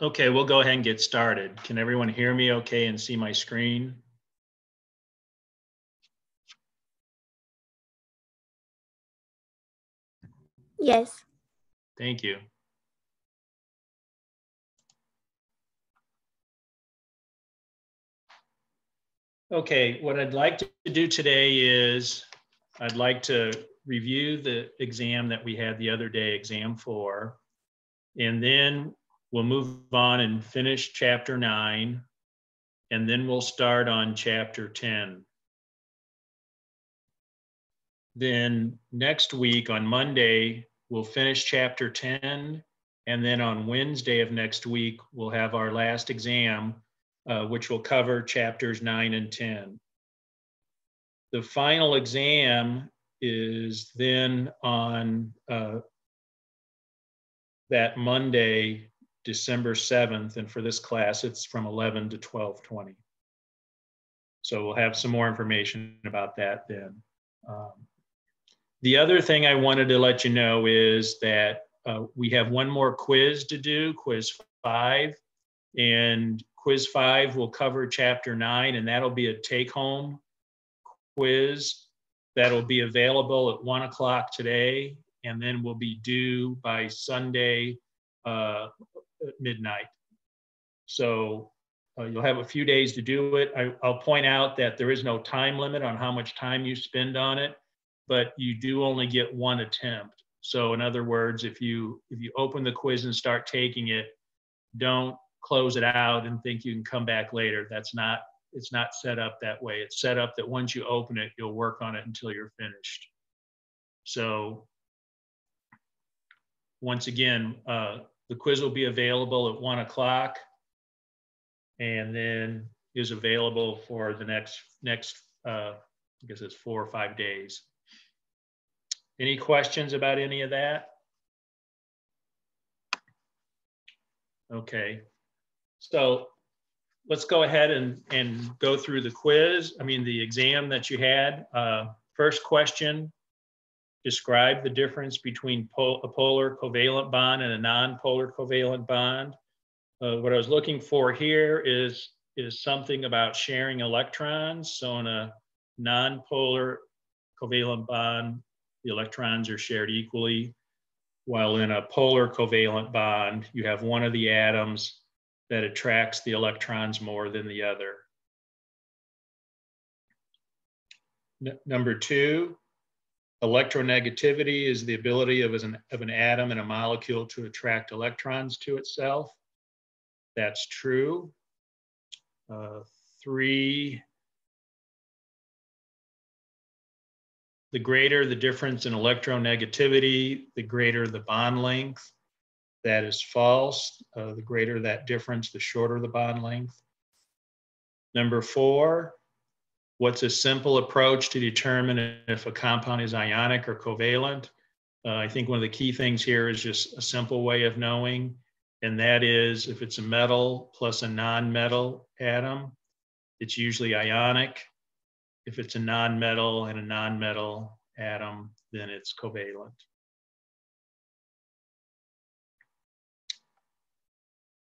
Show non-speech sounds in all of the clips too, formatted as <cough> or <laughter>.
Okay, we'll go ahead and get started. Can everyone hear me okay and see my screen? Yes. Thank you. Okay, what I'd like to do today is I'd like to review the exam that we had the other day, exam four, and then we'll move on and finish chapter nine, and then we'll start on chapter 10. Then next week on Monday, we'll finish chapter 10, and then on Wednesday of next week, we'll have our last exam, uh, which will cover chapters 9 and 10. The final exam is then on uh, that Monday, December 7th, and for this class, it's from 11 to 12:20. So we'll have some more information about that then. Um, the other thing I wanted to let you know is that uh, we have one more quiz to do, quiz five, and quiz five will cover chapter nine, and that'll be a take-home quiz that'll be available at one o'clock today, and then will be due by Sunday uh, at midnight. So uh, you'll have a few days to do it. I, I'll point out that there is no time limit on how much time you spend on it, but you do only get one attempt. So in other words, if you if you open the quiz and start taking it, don't close it out and think you can come back later. That's not it's not set up that way. It's set up that once you open it, you'll work on it until you're finished. So once again, uh, the quiz will be available at one o'clock and then is available for the next, next uh, I guess it's four or five days. Any questions about any of that? Okay, so let's go ahead and, and go through the quiz, I mean, the exam that you had. Uh, first question, describe the difference between pol a polar covalent bond and a non-polar covalent bond. Uh, what I was looking for here is, is something about sharing electrons. So in a non-polar covalent bond, the electrons are shared equally, while in a polar covalent bond, you have one of the atoms that attracts the electrons more than the other. N number two, electronegativity is the ability of an, of an atom and a molecule to attract electrons to itself. That's true. Uh, three, the greater the difference in electronegativity, the greater the bond length. That is false. Uh, the greater that difference, the shorter the bond length. Number four, what's a simple approach to determine if a compound is ionic or covalent? Uh, I think one of the key things here is just a simple way of knowing, and that is if it's a metal plus a non-metal atom, it's usually ionic. If it's a non-metal and a non-metal atom, then it's covalent.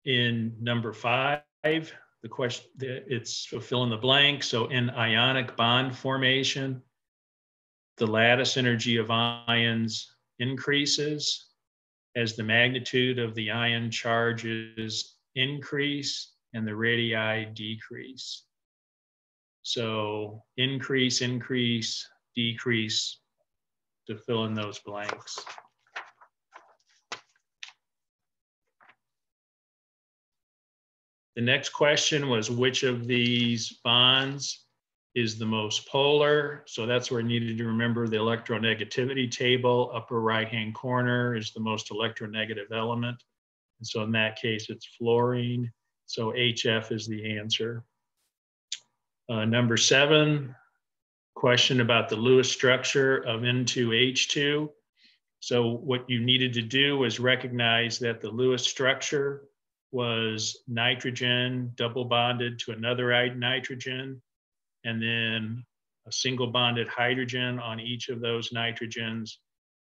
In number five, the question, it's fill in the blank. So in ionic bond formation, the lattice energy of ions increases as the magnitude of the ion charges increase and the radii decrease. So increase, increase, decrease to fill in those blanks. The next question was which of these bonds is the most polar? So that's where I needed to remember the electronegativity table. Upper right-hand corner is the most electronegative element. And so in that case, it's fluorine. So HF is the answer. Uh, number seven, question about the Lewis structure of N2H2. So what you needed to do was recognize that the Lewis structure was nitrogen double bonded to another nitrogen, and then a single bonded hydrogen on each of those nitrogens,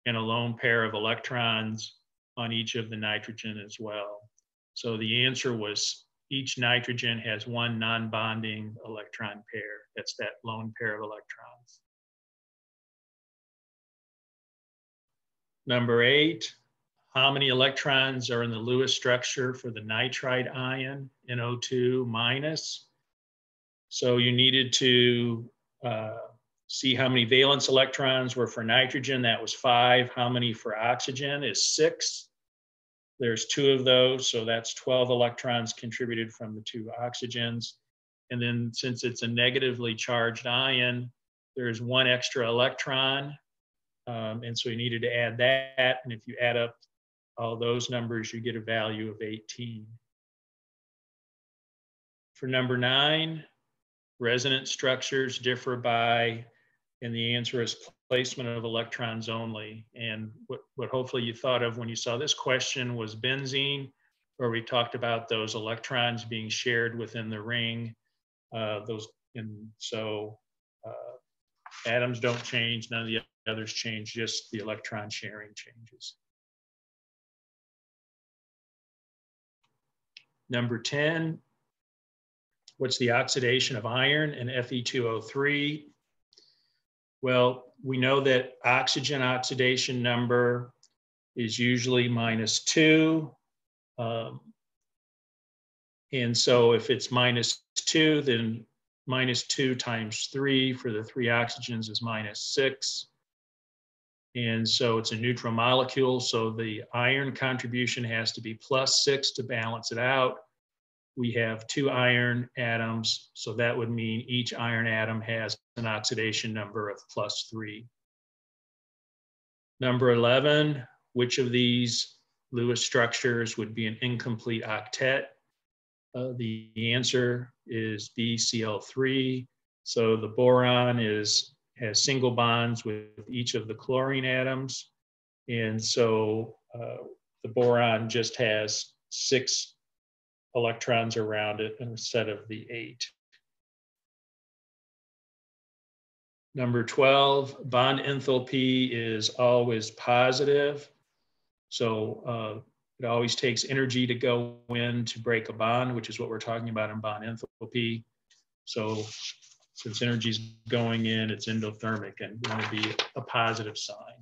and a lone pair of electrons on each of the nitrogen as well. So the answer was each nitrogen has one non-bonding electron pair. That's that lone pair of electrons. Number eight, how many electrons are in the Lewis structure for the nitrite ion, NO2 minus? So you needed to uh, see how many valence electrons were for nitrogen, that was five. How many for oxygen is six. There's two of those, so that's 12 electrons contributed from the two oxygens. And then since it's a negatively charged ion, there's one extra electron. Um, and so you needed to add that. And if you add up all those numbers, you get a value of 18. For number nine, resonance structures differ by, and the answer is placement of electrons only. And what, what hopefully you thought of when you saw this question was benzene, where we talked about those electrons being shared within the ring. Uh, those and so uh, atoms don't change, none of the others change, just the electron sharing changes. Number 10, what's the oxidation of iron in Fe2O3? Well, we know that oxygen oxidation number is usually minus two. Um, and so if it's minus two, then minus two times three for the three oxygens is minus six. And so it's a neutral molecule. So the iron contribution has to be plus six to balance it out. We have two iron atoms. So that would mean each iron atom has an oxidation number of plus three. Number 11, which of these Lewis structures would be an incomplete octet? Uh, the answer is BCl3. So the boron is has single bonds with each of the chlorine atoms. And so uh, the boron just has six electrons around it instead of the eight. Number 12, bond enthalpy is always positive. So uh, it always takes energy to go in to break a bond, which is what we're talking about in bond enthalpy. So since energy is going in, it's endothermic and going to be a positive sign.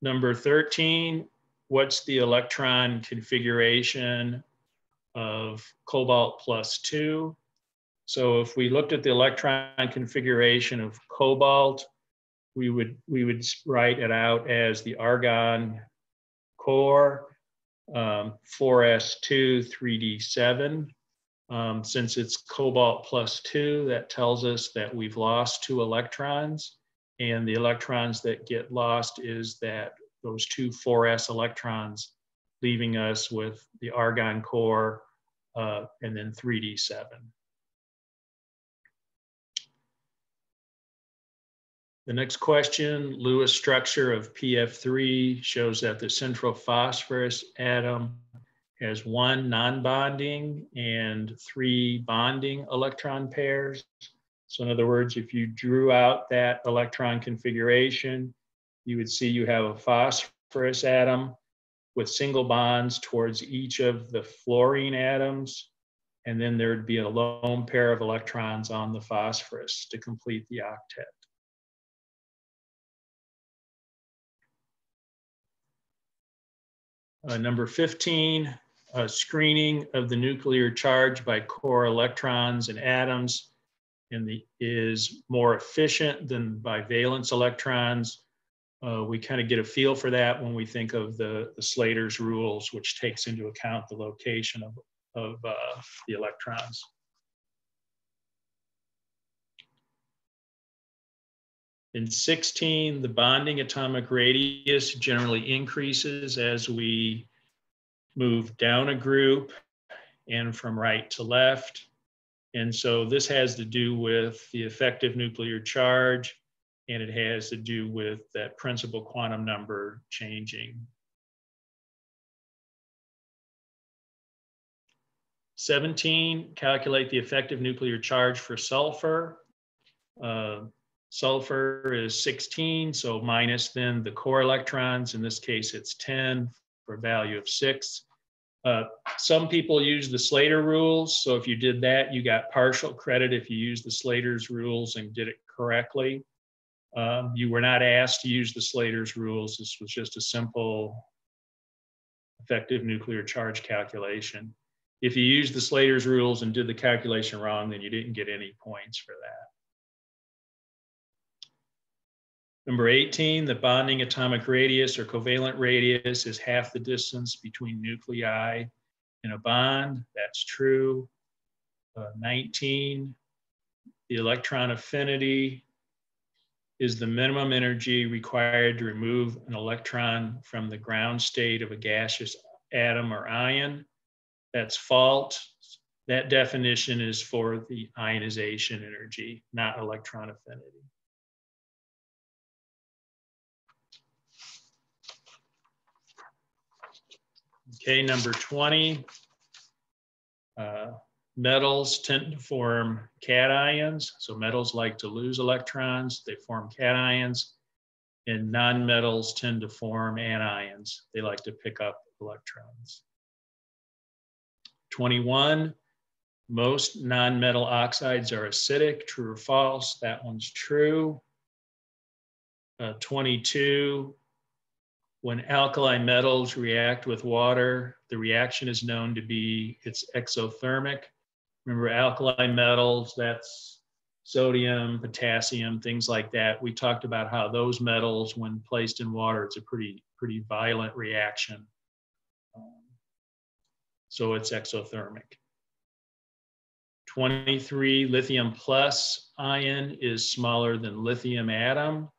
Number 13, what's the electron configuration of cobalt plus two? So if we looked at the electron configuration of cobalt, we would, we would write it out as the argon core, um, 4s2, 3d7. Um, since it's cobalt plus two, that tells us that we've lost two electrons. And the electrons that get lost is that those two 4s electrons, leaving us with the argon core uh, and then 3d7. The next question, Lewis structure of PF3 shows that the central phosphorus atom has one non-bonding and three bonding electron pairs. So in other words, if you drew out that electron configuration, you would see you have a phosphorus atom with single bonds towards each of the fluorine atoms. And then there'd be a lone pair of electrons on the phosphorus to complete the octet. Uh, number 15, uh, screening of the nuclear charge by core electrons and atoms and the, is more efficient than by valence electrons. Uh, we kind of get a feel for that when we think of the, the Slater's rules, which takes into account the location of, of uh, the electrons. In 16, the bonding atomic radius generally increases as we move down a group and from right to left. And so this has to do with the effective nuclear charge, and it has to do with that principal quantum number changing. 17, calculate the effective nuclear charge for sulfur. Uh, Sulfur is 16, so minus then the core electrons. In this case, it's 10 for a value of six. Uh, some people use the Slater rules. So if you did that, you got partial credit if you used the Slater's rules and did it correctly. Um, you were not asked to use the Slater's rules. This was just a simple effective nuclear charge calculation. If you used the Slater's rules and did the calculation wrong, then you didn't get any points for that. Number 18, the bonding atomic radius or covalent radius is half the distance between nuclei in a bond. That's true. Uh, 19, the electron affinity is the minimum energy required to remove an electron from the ground state of a gaseous atom or ion. That's false. That definition is for the ionization energy, not electron affinity. Okay, number 20. Uh, metals tend to form cations. So metals like to lose electrons, they form cations. And nonmetals tend to form anions. They like to pick up electrons. 21, most nonmetal oxides are acidic, true or false? That one's true. Uh, 22, when alkali metals react with water, the reaction is known to be, it's exothermic. Remember alkali metals, that's sodium, potassium, things like that. We talked about how those metals, when placed in water, it's a pretty, pretty violent reaction. So it's exothermic. 23, lithium plus ion is smaller than lithium atom.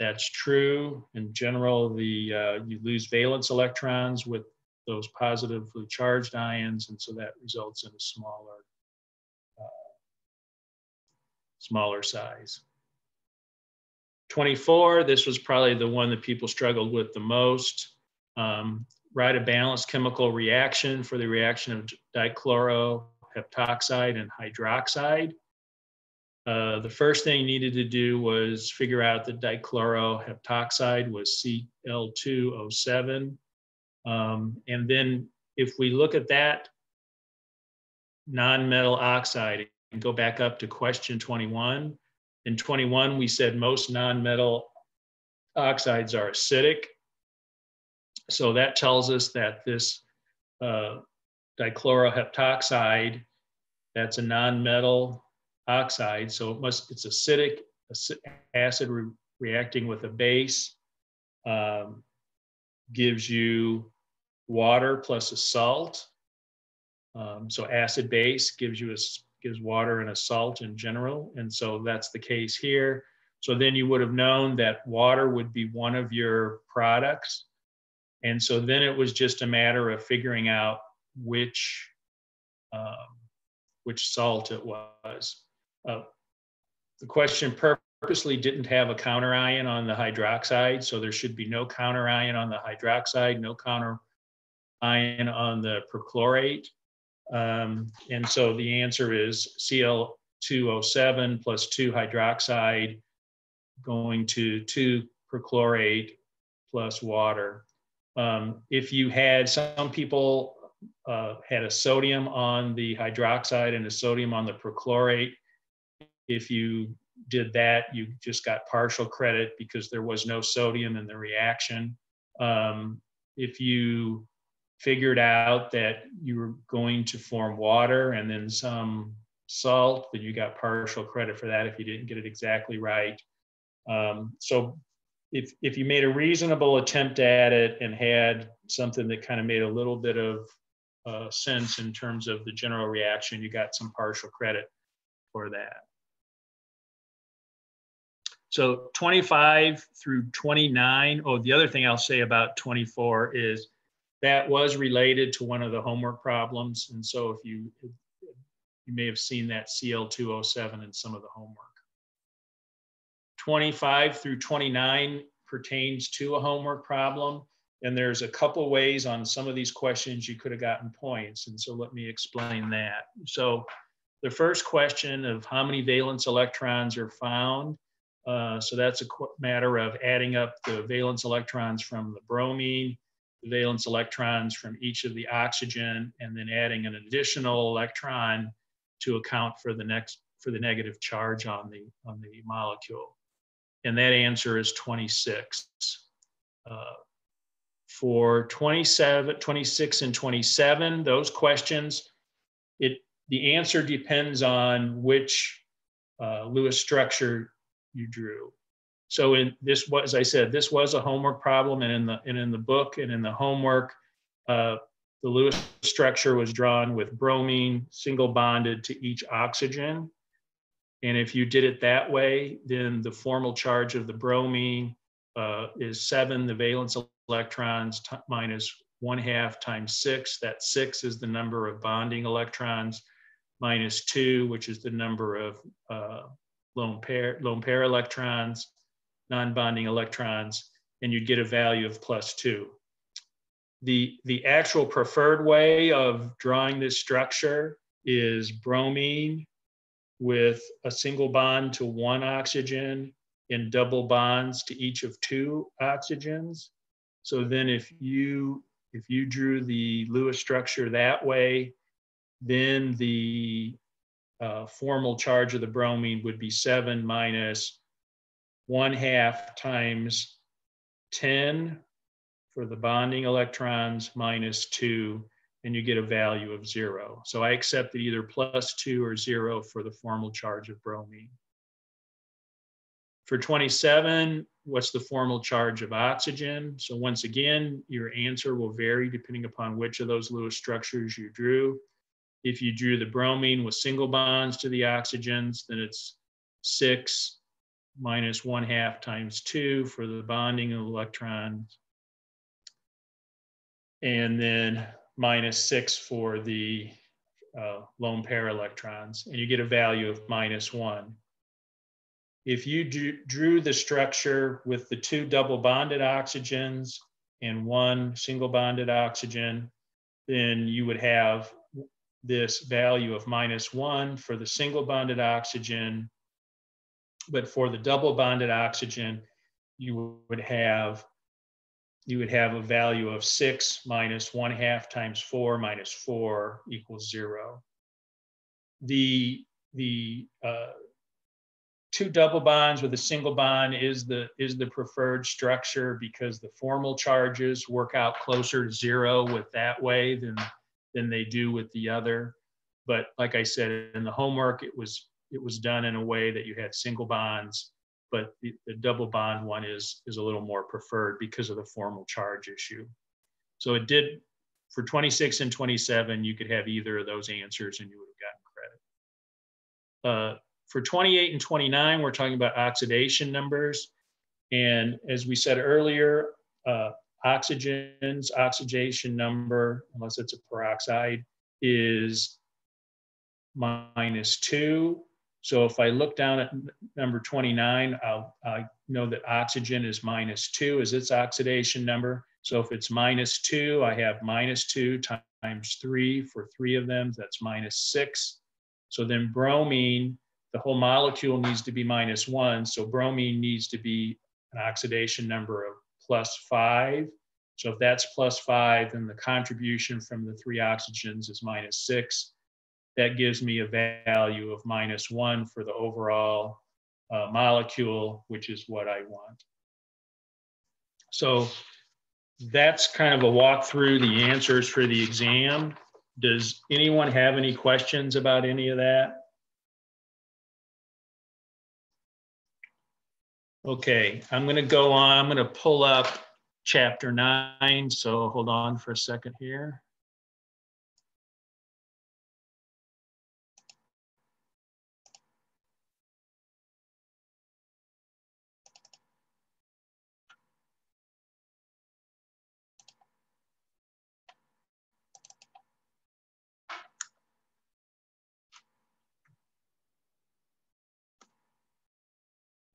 That's true. In general, the uh, you lose valence electrons with those positively charged ions, and so that results in a smaller, uh, smaller size. 24, this was probably the one that people struggled with the most. Um, write a balanced chemical reaction for the reaction of dichloroheptoxide and hydroxide. Uh, the first thing you needed to do was figure out that dichloroheptoxide was Cl2O7. Um, and then if we look at that non-metal oxide and go back up to question 21, in 21 we said most non-metal oxides are acidic. So that tells us that this uh, dichloroheptoxide, that's a non-metal oxide. So it must, it's acidic, acid re reacting with a base um, gives you water plus a salt. Um, so acid base gives you a, gives water and a salt in general. And so that's the case here. So then you would have known that water would be one of your products. And so then it was just a matter of figuring out which, um, which salt it was. Uh, the question purposely didn't have a counter ion on the hydroxide, so there should be no counter ion on the hydroxide, no counter ion on the perchlorate. Um, and so the answer is Cl2O7 plus 2 hydroxide going to 2 perchlorate plus water. Um, if you had some people uh, had a sodium on the hydroxide and a sodium on the perchlorate, if you did that, you just got partial credit because there was no sodium in the reaction. Um, if you figured out that you were going to form water and then some salt, then you got partial credit for that if you didn't get it exactly right. Um, so if, if you made a reasonable attempt at it and had something that kind of made a little bit of uh, sense in terms of the general reaction, you got some partial credit for that. So 25 through 29. Oh, the other thing I'll say about 24 is that was related to one of the homework problems. And so if you, you may have seen that Cl2O7 in some of the homework. 25 through 29 pertains to a homework problem. And there's a couple ways on some of these questions you could have gotten points. And so let me explain that. So the first question of how many valence electrons are found Uh, so that's a matter of adding up the valence electrons from the bromine, the valence electrons from each of the oxygen, and then adding an additional electron to account for the next for the negative charge on the on the molecule. And that answer is 26. Uh, for 27, 26 and 27, those questions, it the answer depends on which uh, Lewis structure you drew. So in this was, as I said, this was a homework problem, and in the and in the book and in the homework, uh, the Lewis structure was drawn with bromine single bonded to each oxygen. And if you did it that way, then the formal charge of the bromine uh, is seven, the valence electrons minus one half times six. That six is the number of bonding electrons minus two, which is the number of uh, lone pair, lone pair electrons, non-bonding electrons, and you'd get a value of plus two. The, the actual preferred way of drawing this structure is bromine with a single bond to one oxygen and double bonds to each of two oxygens. So then if you if you drew the Lewis structure that way, then the uh, formal charge of the bromine would be seven minus one half times 10 for the bonding electrons minus two, and you get a value of zero. So I accepted either plus two or zero for the formal charge of bromine. For 27, what's the formal charge of oxygen? So once again, your answer will vary depending upon which of those Lewis structures you drew. If you drew the bromine with single bonds to the oxygens, then it's six minus one half times two for the bonding of electrons. And then minus six for the uh, lone pair electrons, and you get a value of minus one. If you drew the structure with the two double bonded oxygens and one single bonded oxygen, then you would have this value of minus one for the single bonded oxygen. But for the double bonded oxygen, you would have you would have a value of six minus one half times four minus four equals zero. The, the uh, two double bonds with a single bond is the, is the preferred structure because the formal charges work out closer to zero with that way than, than they do with the other. But like I said, in the homework, it was it was done in a way that you had single bonds, but the, the double bond one is is a little more preferred because of the formal charge issue. So it did for 26 and 27, you could have either of those answers and you would have gotten credit. Uh, for 28 and 29, we're talking about oxidation numbers. And as we said earlier, uh, oxygens, oxidation number, unless it's a peroxide, is minus two. So if I look down at number 29, I'll, I know that oxygen is minus two is its oxidation number. So if it's minus two, I have minus two times three for three of them, that's minus six. So then bromine, the whole molecule needs to be minus one. So bromine needs to be an oxidation number of plus five. So if that's plus five, then the contribution from the three oxygens is minus six that gives me a value of minus one for the overall uh, molecule, which is what I want. So that's kind of a walk through the answers for the exam. Does anyone have any questions about any of that? Okay, I'm gonna go on, I'm gonna pull up chapter nine, so hold on for a second here.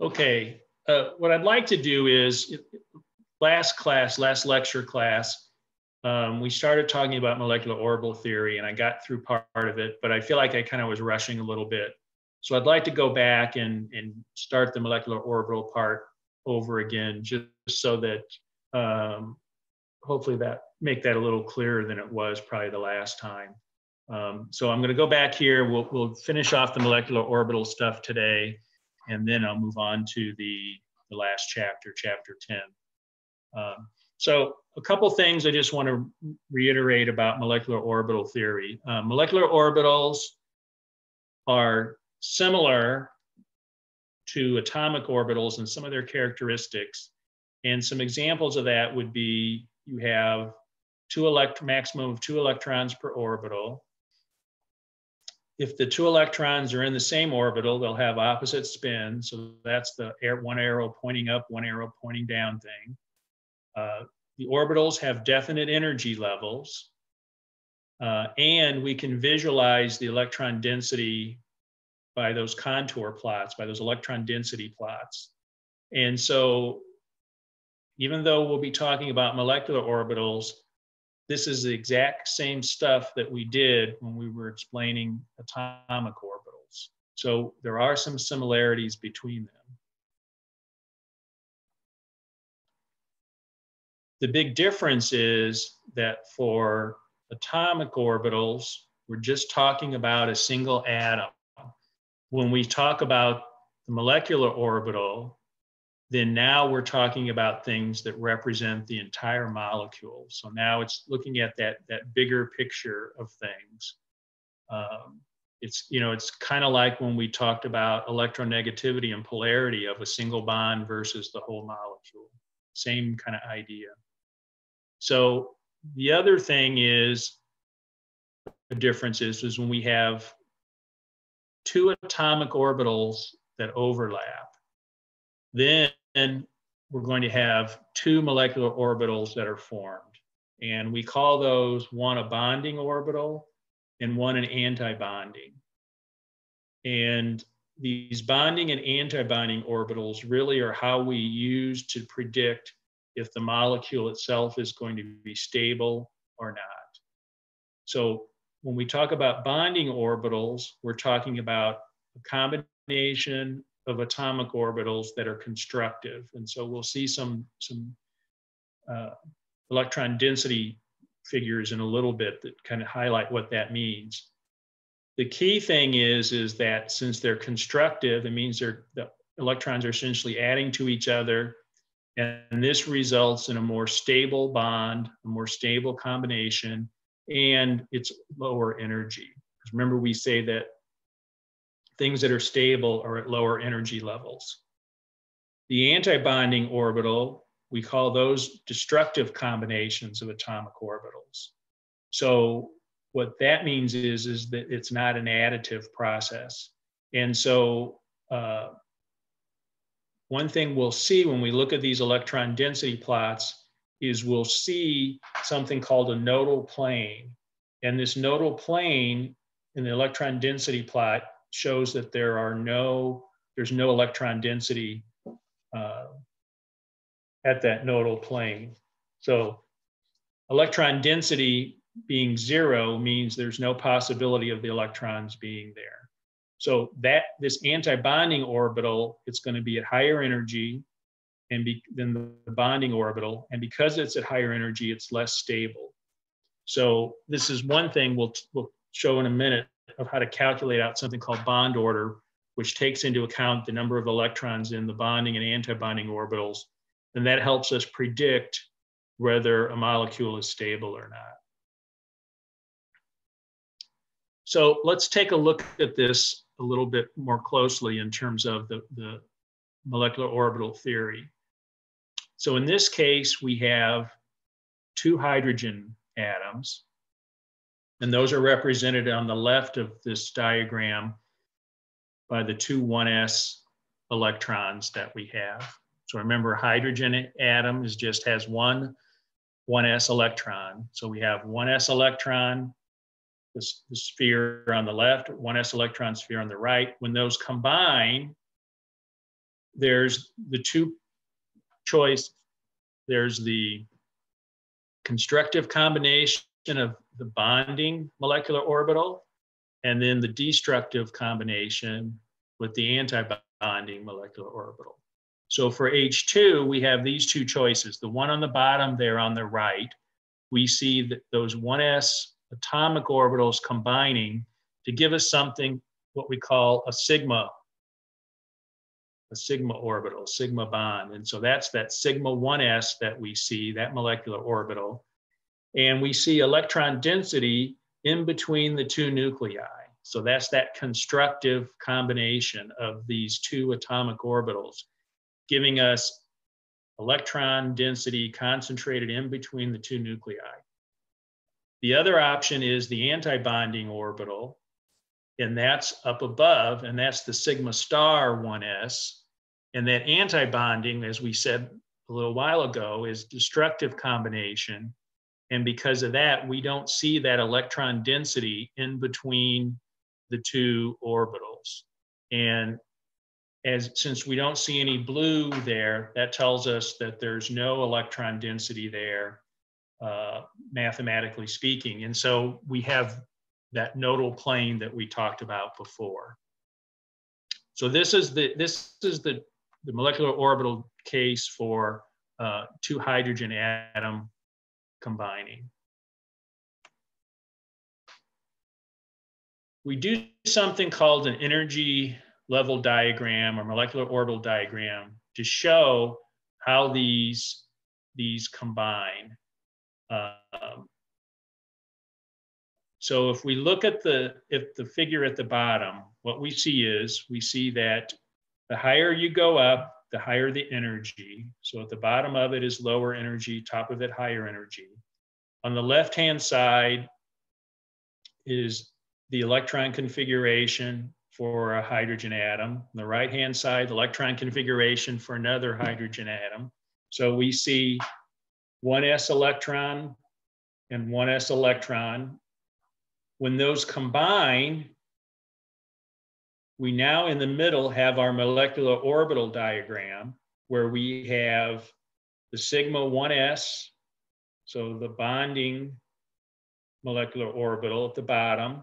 Okay, uh, what I'd like to do is last class, last lecture class, um, we started talking about molecular orbital theory and I got through part of it, but I feel like I kind of was rushing a little bit. So I'd like to go back and, and start the molecular orbital part over again, just so that um, hopefully that make that a little clearer than it was probably the last time. Um, so I'm going to go back here. We'll, we'll finish off the molecular orbital stuff today, and then I'll move on to the, the last chapter, chapter 10. Um, so a couple things I just want to reiterate about molecular orbital theory. Uh, molecular orbitals are similar to atomic orbitals in some of their characteristics. And some examples of that would be you have two elect maximum of two electrons per orbital. If the two electrons are in the same orbital, they'll have opposite spin. So that's the air, one arrow pointing up, one arrow pointing down thing. Uh, the orbitals have definite energy levels. Uh, and we can visualize the electron density by those contour plots, by those electron density plots. And so even though we'll be talking about molecular orbitals, this is the exact same stuff that we did when we were explaining atomic orbitals. So there are some similarities between them. The big difference is that for atomic orbitals, we're just talking about a single atom. When we talk about the molecular orbital, then now we're talking about things that represent the entire molecule. So now it's looking at that, that bigger picture of things. Um, it's, you know, it's kind of like when we talked about electronegativity and polarity of a single bond versus the whole molecule. Same kind of idea. So the other thing is, the difference is, is when we have two atomic orbitals that overlap, then we're going to have two molecular orbitals that are formed. And we call those one a bonding orbital and one an anti-bonding. And these bonding and anti-bonding orbitals really are how we use to predict if the molecule itself is going to be stable or not. So when we talk about bonding orbitals, we're talking about a combination of atomic orbitals that are constructive. And so we'll see some, some uh, electron density figures in a little bit that kind of highlight what that means. The key thing is, is that since they're constructive, it means they're, the electrons are essentially adding to each other. And this results in a more stable bond, a more stable combination, and it's lower energy. Because remember, we say that things that are stable are at lower energy levels. The antibonding orbital, we call those destructive combinations of atomic orbitals. So what that means is, is that it's not an additive process. And so uh, one thing we'll see when we look at these electron density plots is we'll see something called a nodal plane. And this nodal plane in the electron density plot shows that there are no, there's no electron density uh, at that nodal plane. So electron density being zero means there's no possibility of the electrons being there. So that this anti-bonding orbital, it's going to be at higher energy and be, than the bonding orbital. And because it's at higher energy, it's less stable. So this is one thing we'll, we'll show in a minute of how to calculate out something called bond order, which takes into account the number of electrons in the bonding and antibonding orbitals. And that helps us predict whether a molecule is stable or not. So let's take a look at this a little bit more closely in terms of the, the molecular orbital theory. So in this case, we have two hydrogen atoms and those are represented on the left of this diagram by the two 1s electrons that we have. So remember, hydrogen atom is just has one 1s electron. So we have 1s electron, this, the sphere on the left, 1s electron sphere on the right. When those combine, there's the two choice. There's the constructive combination of the bonding molecular orbital and then the destructive combination with the antibonding molecular orbital. So for H2, we have these two choices. The one on the bottom there on the right, we see that those 1s atomic orbitals combining to give us something, what we call a sigma, a sigma orbital, sigma bond. And so that's that sigma 1s that we see, that molecular orbital. And we see electron density in between the two nuclei. So that's that constructive combination of these two atomic orbitals, giving us electron density concentrated in between the two nuclei. The other option is the antibonding orbital, and that's up above, and that's the sigma star 1s. And that antibonding, as we said a little while ago, is destructive combination. And because of that, we don't see that electron density in between the two orbitals. And as since we don't see any blue there, that tells us that there's no electron density there, uh, mathematically speaking. And so we have that nodal plane that we talked about before. So this is the this is the, the molecular orbital case for uh, two hydrogen atom combining. We do something called an energy level diagram or molecular orbital diagram to show how these, these combine. Um, so if we look at the, if the figure at the bottom, what we see is we see that the higher you go up, the higher the energy. So at the bottom of it is lower energy, top of it higher energy. On the left-hand side is the electron configuration for a hydrogen atom. On the right-hand side, the electron configuration for another hydrogen atom. So we see 1s electron and 1s electron when those combine, we now in the middle have our molecular orbital diagram where we have the sigma 1s, so the bonding molecular orbital at the bottom,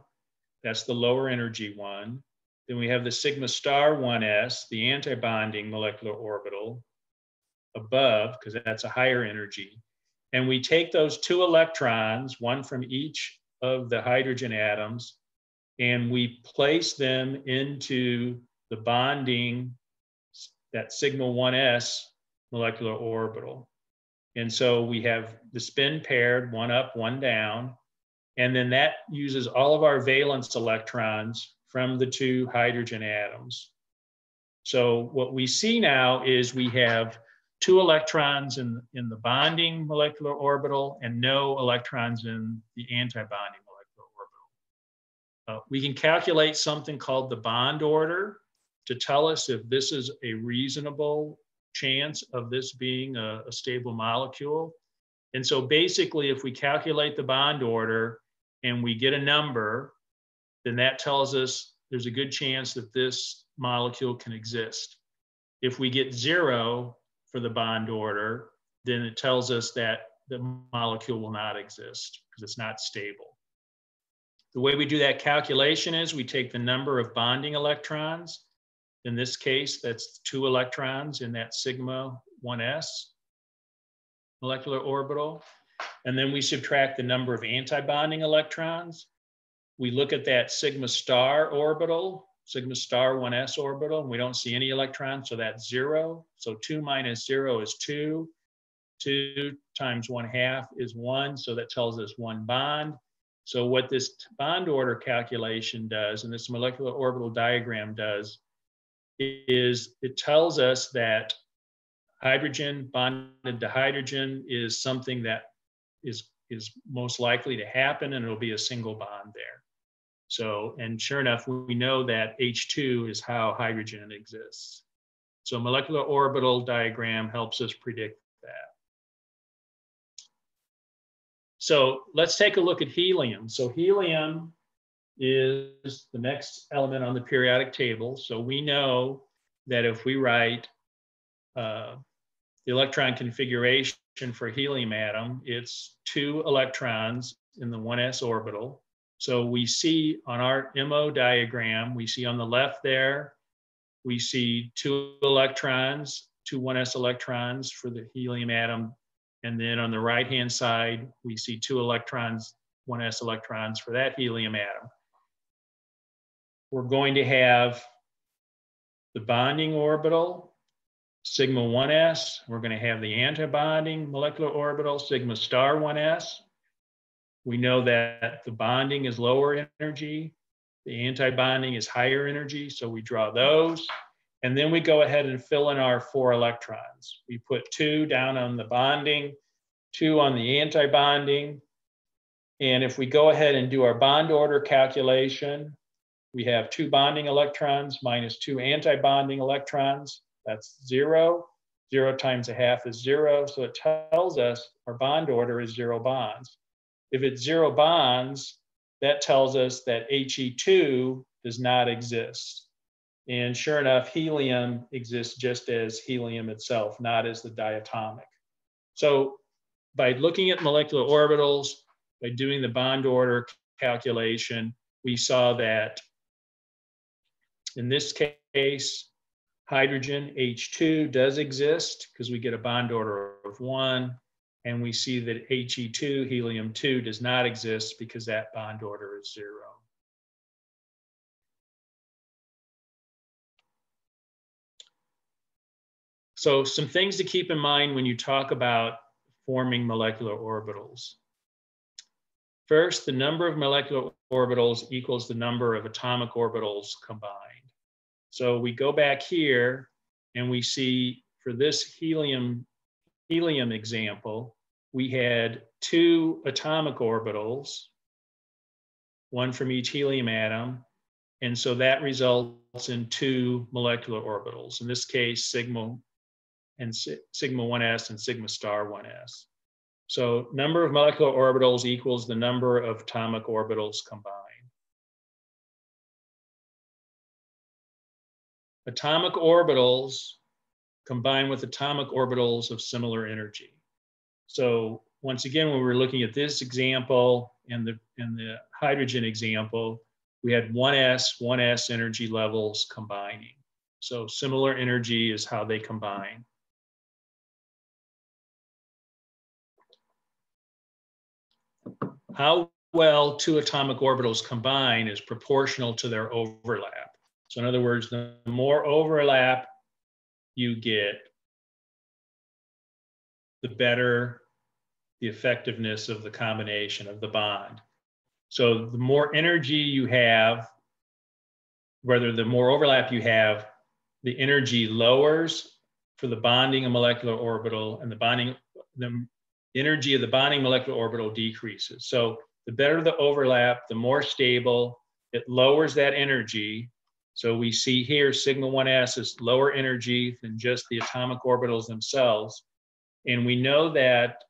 that's the lower energy one. Then we have the sigma star 1s, the antibonding molecular orbital above, because that's a higher energy. And we take those two electrons, one from each of the hydrogen atoms and we place them into the bonding, that sigma 1s molecular orbital. And so we have the spin paired, one up, one down. And then that uses all of our valence electrons from the two hydrogen atoms. So what we see now is we have two electrons in, in the bonding molecular orbital and no electrons in the antibonding. Uh, we can calculate something called the bond order to tell us if this is a reasonable chance of this being a, a stable molecule. And so basically, if we calculate the bond order and we get a number, then that tells us there's a good chance that this molecule can exist. If we get zero, for the bond order, then it tells us that the molecule will not exist because it's not stable. The way we do that calculation is we take the number of bonding electrons. In this case, that's two electrons in that sigma 1s molecular orbital. And then we subtract the number of antibonding electrons. We look at that sigma star orbital sigma star 1s orbital, and we don't see any electrons, so that's zero. So two minus zero is two. Two times one half is one, so that tells us one bond. So what this bond order calculation does, and this molecular orbital diagram does, is it tells us that hydrogen bonded to hydrogen is something that is, is most likely to happen, and it'll be a single bond there. So, and sure enough, we know that H2 is how hydrogen exists. So molecular orbital diagram helps us predict that. So let's take a look at helium. So helium is the next element on the periodic table. So we know that if we write uh, the electron configuration for helium atom, it's two electrons in the 1s orbital so we see on our MO diagram, we see on the left there, we see two electrons, two 1s electrons for the helium atom. And then on the right-hand side, we see two electrons, 1s electrons for that helium atom. We're going to have the bonding orbital, sigma 1s. We're going to have the antibonding molecular orbital, sigma star 1s. We know that the bonding is lower energy, the antibonding is higher energy, so we draw those. And then we go ahead and fill in our four electrons. We put two down on the bonding, two on the antibonding. And if we go ahead and do our bond order calculation, we have two bonding electrons minus two antibonding electrons. That's zero. Zero times a half is zero. So it tells us our bond order is zero bonds. If it's zero bonds, that tells us that He2 does not exist. And sure enough, helium exists just as helium itself, not as the diatomic. So by looking at molecular orbitals, by doing the bond order calculation, we saw that in this case, hydrogen H2 does exist because we get a bond order of one. And we see that He2, helium-2, does not exist because that bond order is zero. So some things to keep in mind when you talk about forming molecular orbitals. First, the number of molecular orbitals equals the number of atomic orbitals combined. So we go back here and we see for this helium, helium example, we had two atomic orbitals, one from each helium atom. And so that results in two molecular orbitals, in this case, sigma and sigma 1s and sigma star 1s. So number of molecular orbitals equals the number of atomic orbitals combined. Atomic orbitals combine with atomic orbitals of similar energy. So once again, when we were looking at this example and the, and the hydrogen example, we had 1s, 1s energy levels combining. So similar energy is how they combine. How well two atomic orbitals combine is proportional to their overlap. So in other words, the more overlap you get, the better the effectiveness of the combination of the bond. So the more energy you have, whether the more overlap you have, the energy lowers for the bonding a molecular orbital and the bonding, the energy of the bonding molecular orbital decreases. So the better the overlap, the more stable, it lowers that energy. So we see here sigma 1s is lower energy than just the atomic orbitals themselves. And we know that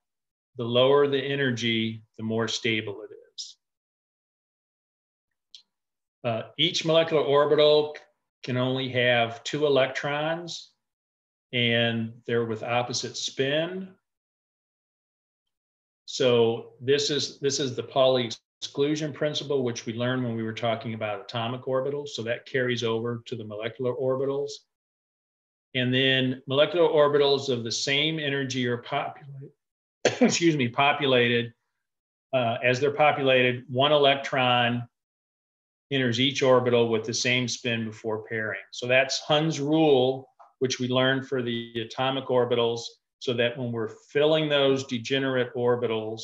the lower the energy, the more stable it is. Uh, each molecular orbital can only have two electrons and they're with opposite spin. So this is, this is the Pauli exclusion principle, which we learned when we were talking about atomic orbitals. So that carries over to the molecular orbitals. And then molecular orbitals of the same energy are populated, <coughs> excuse me, populated. Uh, as they're populated, one electron enters each orbital with the same spin before pairing. So that's Hund's rule, which we learned for the atomic orbitals, so that when we're filling those degenerate orbitals,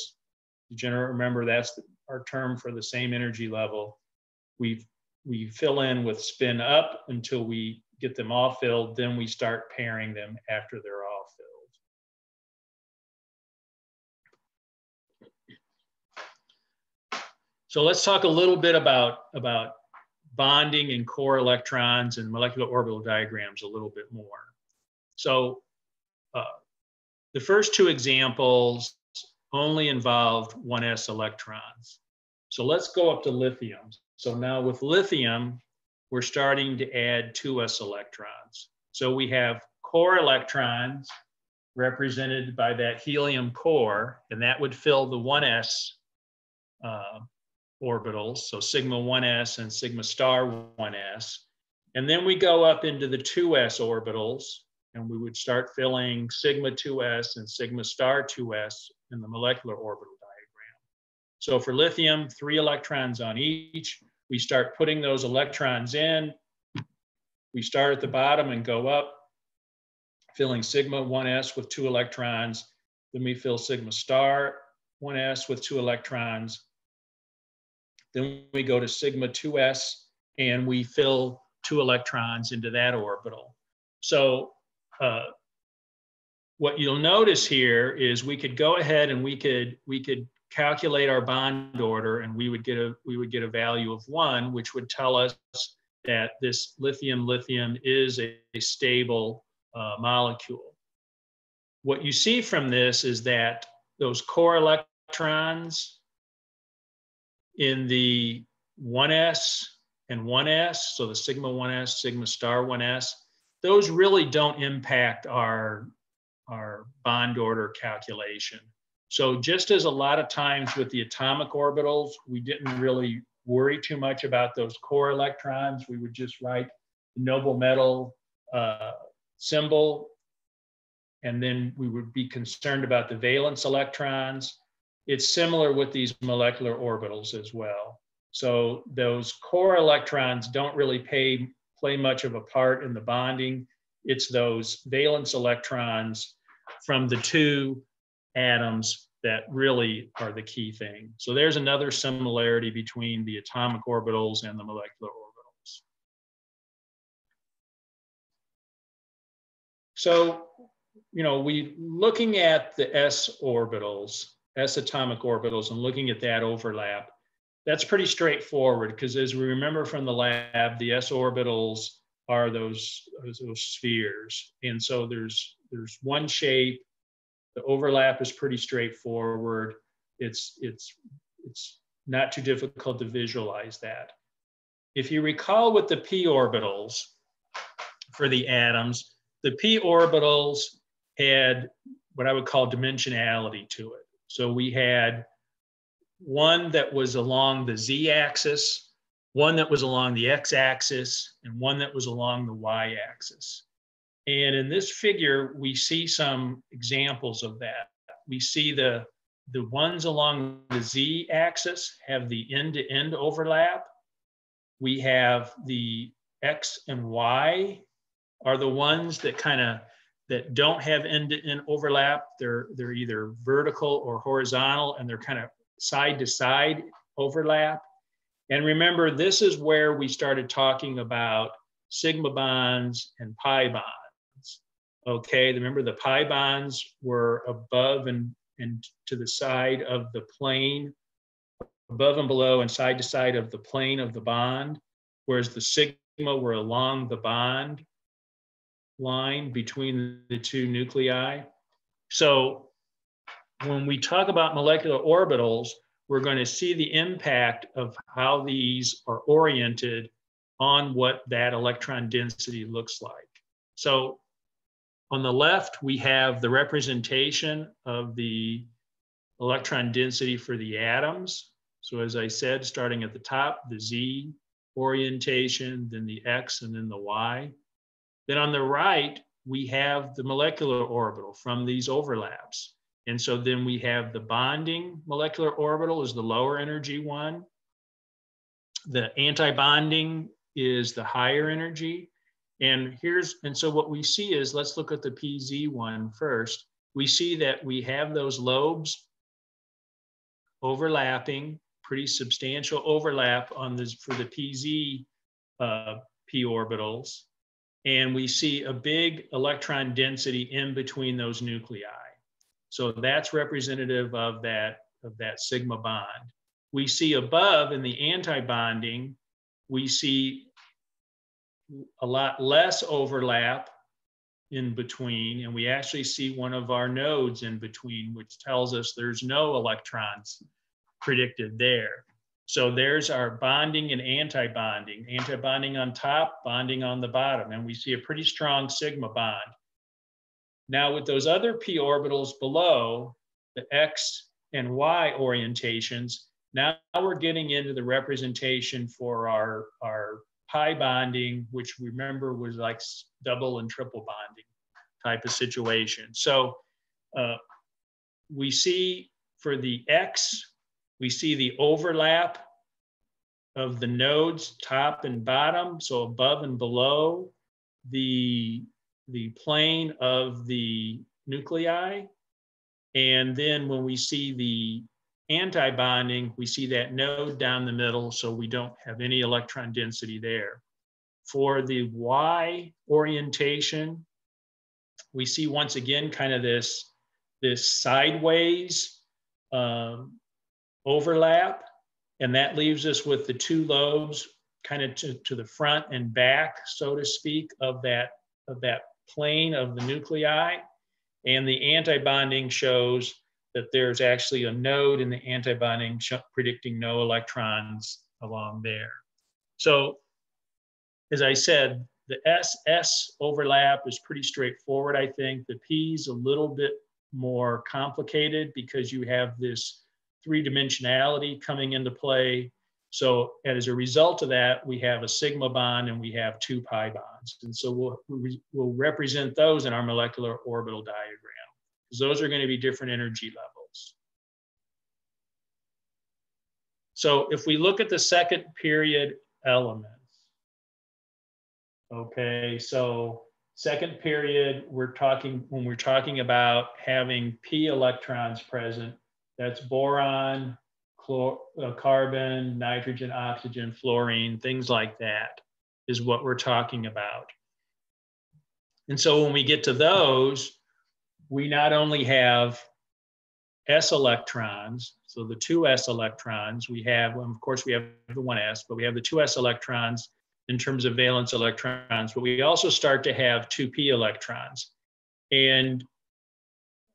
degenerate, remember that's our term for the same energy level, we we fill in with spin up until we get them all filled, then we start pairing them after they're all filled. So let's talk a little bit about, about bonding and core electrons and molecular orbital diagrams a little bit more. So uh, the first two examples only involved 1s electrons. So let's go up to lithium. So now with lithium, we're starting to add 2s electrons. So we have core electrons represented by that helium core, and that would fill the 1s uh, orbitals, so sigma 1s and sigma star 1s. And then we go up into the 2s orbitals, and we would start filling sigma 2s and sigma star 2s in the molecular orbital diagram. So for lithium, three electrons on each. We start putting those electrons in. We start at the bottom and go up, filling sigma 1s with two electrons. Then we fill sigma star 1s with two electrons. Then we go to sigma 2s and we fill two electrons into that orbital. So uh, what you'll notice here is we could go ahead and we could we could calculate our bond order and we would get a we would get a value of one, which would tell us that this lithium lithium is a, a stable uh, molecule. What you see from this is that those core electrons in the 1s and 1s, so the sigma 1s, sigma star 1s, those really don't impact our, our bond order calculation. So just as a lot of times with the atomic orbitals, we didn't really worry too much about those core electrons. We would just write the noble metal uh, symbol, and then we would be concerned about the valence electrons. It's similar with these molecular orbitals as well. So those core electrons don't really pay, play much of a part in the bonding. It's those valence electrons from the two atoms that really are the key thing. So there's another similarity between the atomic orbitals and the molecular orbitals. So, you know, we looking at the s orbitals, s atomic orbitals, and looking at that overlap, that's pretty straightforward because as we remember from the lab, the s orbitals are those, those spheres. And so there's, there's one shape the overlap is pretty straightforward. It's, it's, it's not too difficult to visualize that. If you recall with the p orbitals for the atoms, the p orbitals had what I would call dimensionality to it. So we had one that was along the z axis, one that was along the x axis, and one that was along the y axis. And in this figure, we see some examples of that. We see the, the ones along the z axis have the end-to-end overlap. We have the x and y are the ones that kind of that don't have end-to-end overlap. They're, they're either vertical or horizontal and they're kind of side to side overlap. And remember, this is where we started talking about sigma bonds and pi bonds. Okay, remember the pi bonds were above and, and to the side of the plane, above and below and side to side of the plane of the bond, whereas the sigma were along the bond line between the two nuclei. So when we talk about molecular orbitals, we're going to see the impact of how these are oriented on what that electron density looks like. So on the left, we have the representation of the electron density for the atoms. So as I said, starting at the top, the Z orientation, then the X, and then the Y. Then on the right, we have the molecular orbital from these overlaps. And so then we have the bonding molecular orbital is the lower energy one. The anti-bonding is the higher energy. And here's, and so what we see is, let's look at the PZ one first. We see that we have those lobes overlapping, pretty substantial overlap on this for the PZ uh, p orbitals. And we see a big electron density in between those nuclei. So that's representative of that, of that sigma bond. We see above in the anti-bonding, we see a lot less overlap in between, and we actually see one of our nodes in between, which tells us there's no electrons predicted there. So there's our bonding and anti-bonding, anti-bonding on top, bonding on the bottom, and we see a pretty strong sigma bond. Now with those other p orbitals below, the x and y orientations, now we're getting into the representation for our, our pi bonding, which we remember was like double and triple bonding type of situation. So uh, we see for the X, we see the overlap of the nodes top and bottom, so above and below the, the plane of the nuclei. And then when we see the anti-bonding, we see that node down the middle, so we don't have any electron density there. For the Y orientation, we see once again kind of this, this sideways um, overlap, and that leaves us with the two lobes kind of to, to the front and back, so to speak, of that, of that plane of the nuclei. And the antibonding shows that there's actually a node in the antibonding predicting no electrons along there. So as I said, the SS overlap is pretty straightforward, I think. The P is a little bit more complicated because you have this three dimensionality coming into play. So as a result of that, we have a sigma bond and we have two pi bonds. And so we'll, we'll represent those in our molecular orbital diagram because those are going to be different energy levels. So if we look at the second period elements, okay, so second period, we're talking, when we're talking about having p electrons present, that's boron, chlor, uh, carbon, nitrogen, oxygen, fluorine, things like that is what we're talking about. And so when we get to those, we not only have s electrons, so the two s electrons, we have, well, of course, we have the one s, but we have the two s electrons in terms of valence electrons, but we also start to have two p electrons. And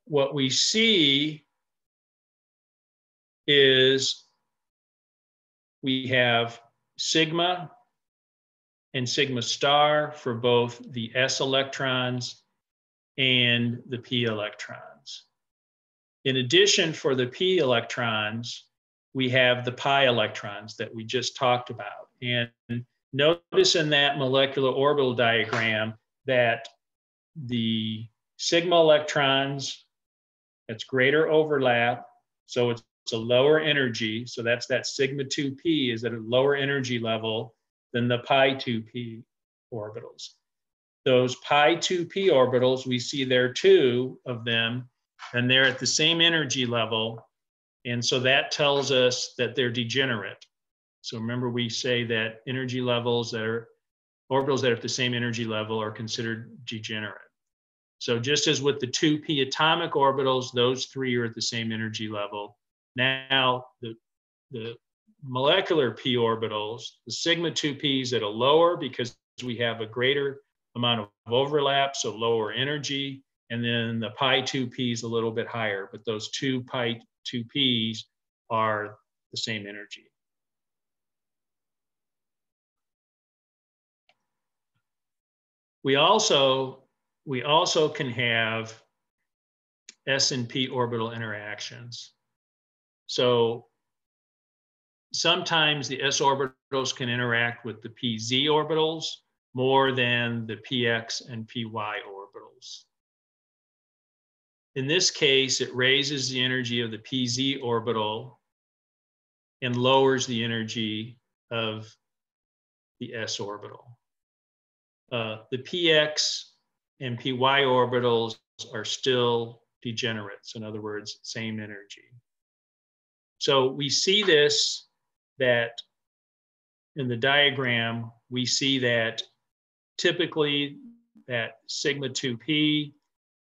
what we see is we have sigma and sigma star for both the s electrons and the p electrons. In addition, for the p electrons, we have the pi electrons that we just talked about. And notice in that molecular orbital diagram that the sigma electrons, that's greater overlap, so it's, it's a lower energy. So that's that sigma 2p is at a lower energy level than the pi 2p orbitals those pi 2p orbitals, we see there two of them, and they're at the same energy level. And so that tells us that they're degenerate. So remember, we say that energy levels that are orbitals that are at the same energy level are considered degenerate. So just as with the 2p atomic orbitals, those three are at the same energy level. Now the, the molecular p orbitals, the sigma 2p's at a lower because we have a greater amount of overlap, so lower energy. And then the pi 2p is a little bit higher, but those two pi 2p's are the same energy. We also, we also can have S and P orbital interactions. So sometimes the S orbitals can interact with the PZ orbitals, more than the px and py orbitals. In this case, it raises the energy of the pz orbital and lowers the energy of the s orbital. Uh, the px and py orbitals are still degenerates, in other words, same energy. So we see this that in the diagram, we see that typically that sigma 2p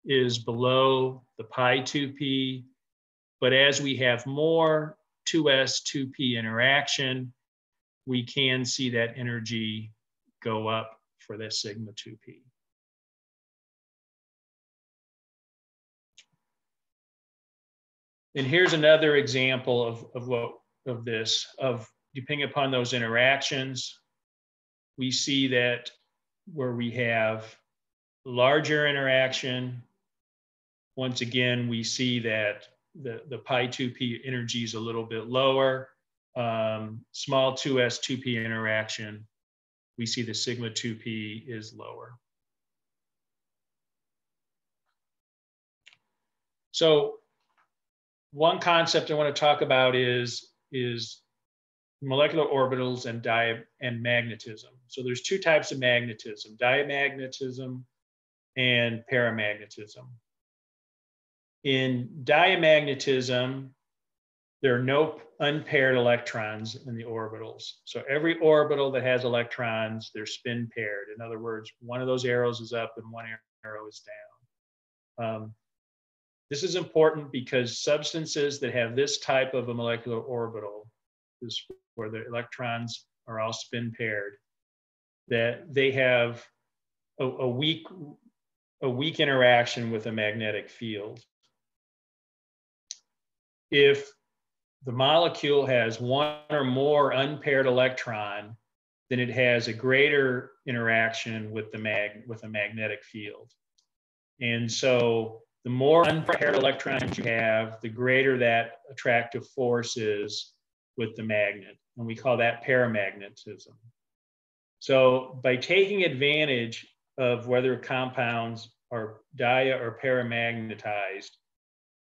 is below the pi 2p, but as we have more 2s 2p interaction, we can see that energy go up for this sigma 2p. And here's another example of, of what of this, of depending upon those interactions, we see that where we have larger interaction, once again, we see that the, the pi 2p energy is a little bit lower. Um, small 2s 2p interaction, we see the sigma 2p is lower. So one concept I want to talk about is, is molecular orbitals and, dia and magnetism. So there's two types of magnetism, diamagnetism and paramagnetism. In diamagnetism, there are no unpaired electrons in the orbitals. So every orbital that has electrons, they're spin paired. In other words, one of those arrows is up and one arrow is down. Um, this is important because substances that have this type of a molecular orbital, where the electrons are all spin paired, that they have a, a weak a weak interaction with a magnetic field. If the molecule has one or more unpaired electron, then it has a greater interaction with the mag with a magnetic field. And so the more unpaired electrons you have, the greater that attractive force is with the magnet. And we call that paramagnetism. So by taking advantage of whether compounds are dia or paramagnetized,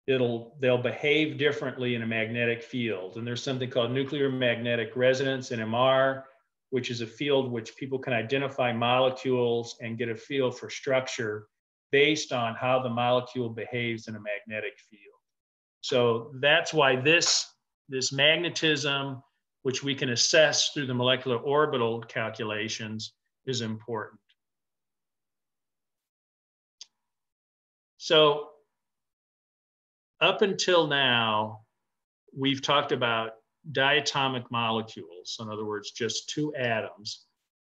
it'll they'll behave differently in a magnetic field. And there's something called nuclear magnetic resonance NMR, which is a field which people can identify molecules and get a feel for structure based on how the molecule behaves in a magnetic field. So that's why this, this magnetism, which we can assess through the molecular orbital calculations, is important. So up until now, we've talked about diatomic molecules, in other words, just two atoms.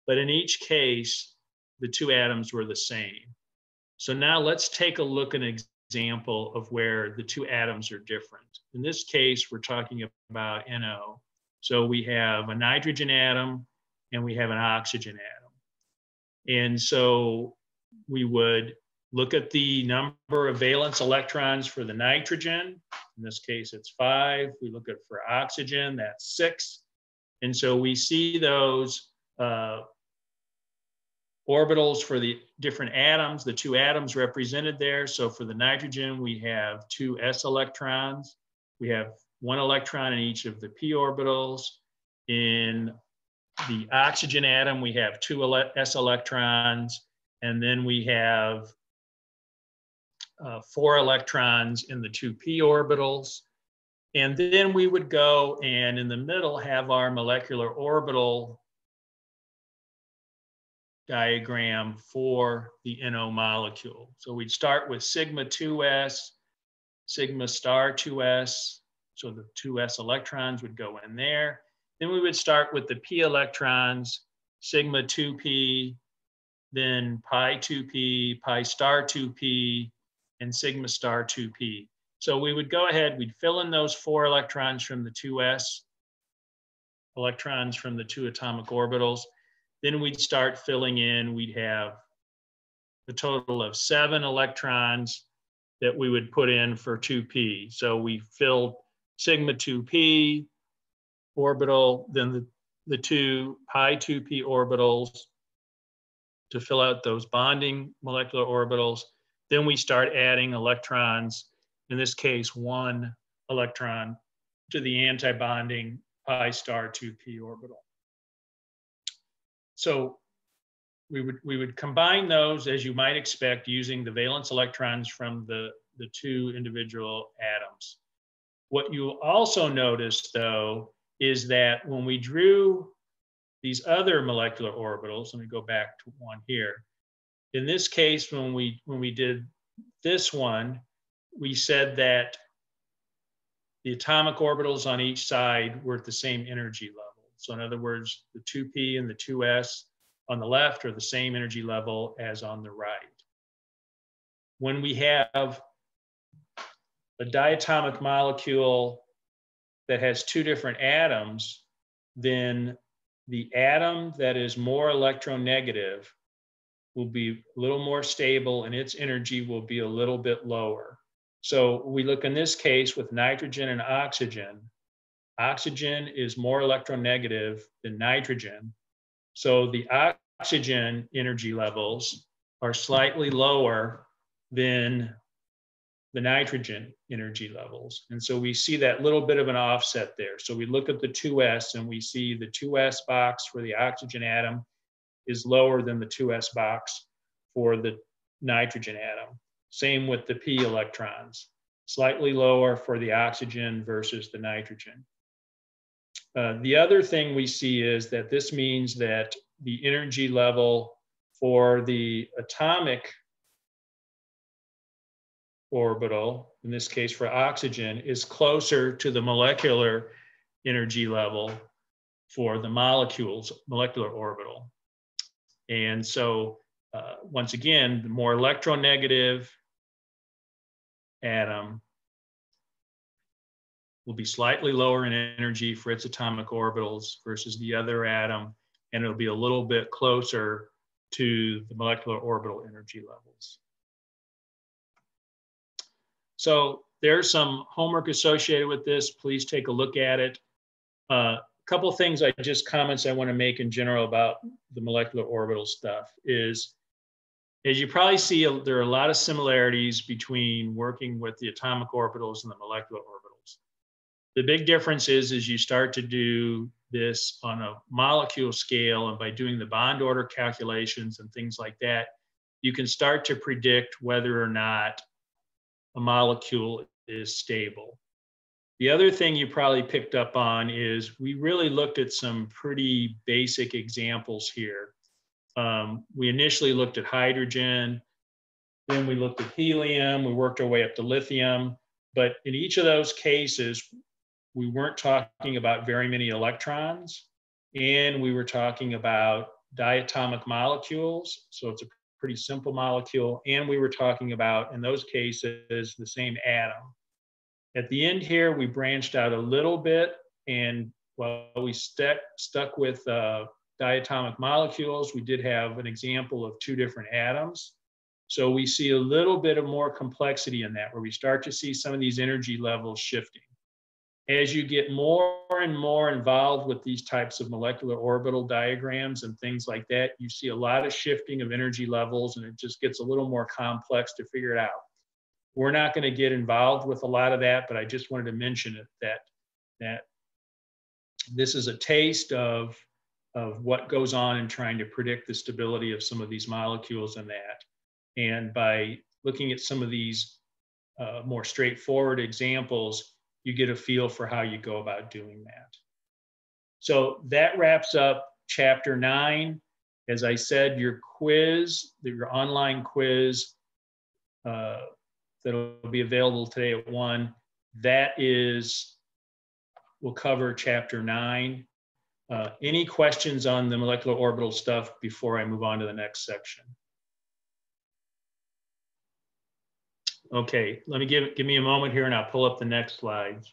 But in each case, the two atoms were the same. So now let's take a look at an example of where the two atoms are different. In this case, we're talking about NO. So we have a nitrogen atom and we have an oxygen atom. And so we would look at the number of valence electrons for the nitrogen. In this case, it's five. We look at for oxygen, that's six. And so we see those uh, orbitals for the different atoms, the two atoms represented there. So for the nitrogen, we have two s electrons. We have one electron in each of the p orbitals. In the oxygen atom, we have two s electrons. And then we have uh, four electrons in the two p orbitals. And then we would go and in the middle have our molecular orbital diagram for the NO molecule. So we'd start with sigma 2s, sigma star 2s. So the 2s electrons would go in there. Then we would start with the p electrons, sigma 2p, then pi 2p, pi star 2p, and sigma star 2p. So we would go ahead, we'd fill in those four electrons from the 2s, electrons from the two atomic orbitals. Then we'd start filling in, we'd have a total of seven electrons that we would put in for 2p. So we filled sigma 2p orbital, then the, the two pi 2p orbitals to fill out those bonding molecular orbitals. Then we start adding electrons, in this case, one electron to the antibonding pi star 2p orbital. So we would, we would combine those as you might expect using the valence electrons from the, the two individual atoms. What you also notice though, is that when we drew these other molecular orbitals, let me go back to one here, in this case, when we, when we did this one, we said that the atomic orbitals on each side were at the same energy level. So in other words, the 2p and the 2s on the left are the same energy level as on the right. When we have a diatomic molecule that has two different atoms, then the atom that is more electronegative will be a little more stable and its energy will be a little bit lower. So we look in this case with nitrogen and oxygen. Oxygen is more electronegative than nitrogen. So the oxygen energy levels are slightly lower than the nitrogen energy levels. And so we see that little bit of an offset there. So we look at the 2s and we see the 2s box for the oxygen atom is lower than the 2s box for the nitrogen atom. Same with the p electrons, slightly lower for the oxygen versus the nitrogen. Uh, the other thing we see is that this means that the energy level for the atomic orbital, in this case for oxygen, is closer to the molecular energy level for the molecules, molecular orbital. And so, uh, once again, the more electronegative atom will be slightly lower in energy for its atomic orbitals versus the other atom, and it'll be a little bit closer to the molecular orbital energy levels. So there's some homework associated with this. Please take a look at it. A uh, couple things I just comments I want to make in general about the molecular orbital stuff is, as you probably see, there are a lot of similarities between working with the atomic orbitals and the molecular orbitals. The big difference is, as you start to do this on a molecule scale and by doing the bond order calculations and things like that, you can start to predict whether or not a molecule is stable. The other thing you probably picked up on is we really looked at some pretty basic examples here. Um, we initially looked at hydrogen, then we looked at helium, we worked our way up to lithium. But in each of those cases, we weren't talking about very many electrons, and we were talking about diatomic molecules. So it's a pretty simple molecule. And we were talking about, in those cases, the same atom. At the end here, we branched out a little bit and while we stuck, stuck with uh, diatomic molecules, we did have an example of two different atoms. So we see a little bit of more complexity in that, where we start to see some of these energy levels shifting as you get more and more involved with these types of molecular orbital diagrams and things like that, you see a lot of shifting of energy levels and it just gets a little more complex to figure it out. We're not going to get involved with a lot of that, but I just wanted to mention it that, that this is a taste of, of what goes on in trying to predict the stability of some of these molecules and that. And by looking at some of these uh, more straightforward examples, you get a feel for how you go about doing that. So that wraps up chapter nine. As I said, your quiz, your online quiz uh, that'll be available today at one, that is, will cover chapter nine. Uh, any questions on the molecular orbital stuff before I move on to the next section? Okay, let me give, give me a moment here and I'll pull up the next slides.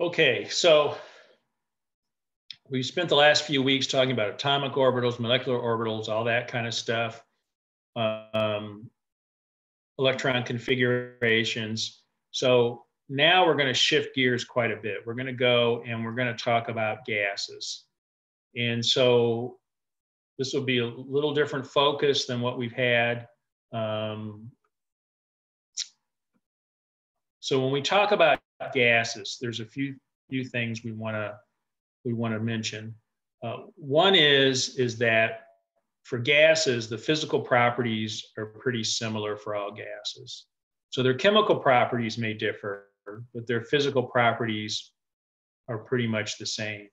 Okay, so we spent the last few weeks talking about atomic orbitals, molecular orbitals, all that kind of stuff, um, electron configurations. So now we're going to shift gears quite a bit. We're going to go and we're going to talk about gases. And so this will be a little different focus than what we've had. Um, so when we talk about gases, there's a few few things we want to we want to mention. Uh, one is is that for gases, the physical properties are pretty similar for all gases. So their chemical properties may differ, but their physical properties are pretty much the same.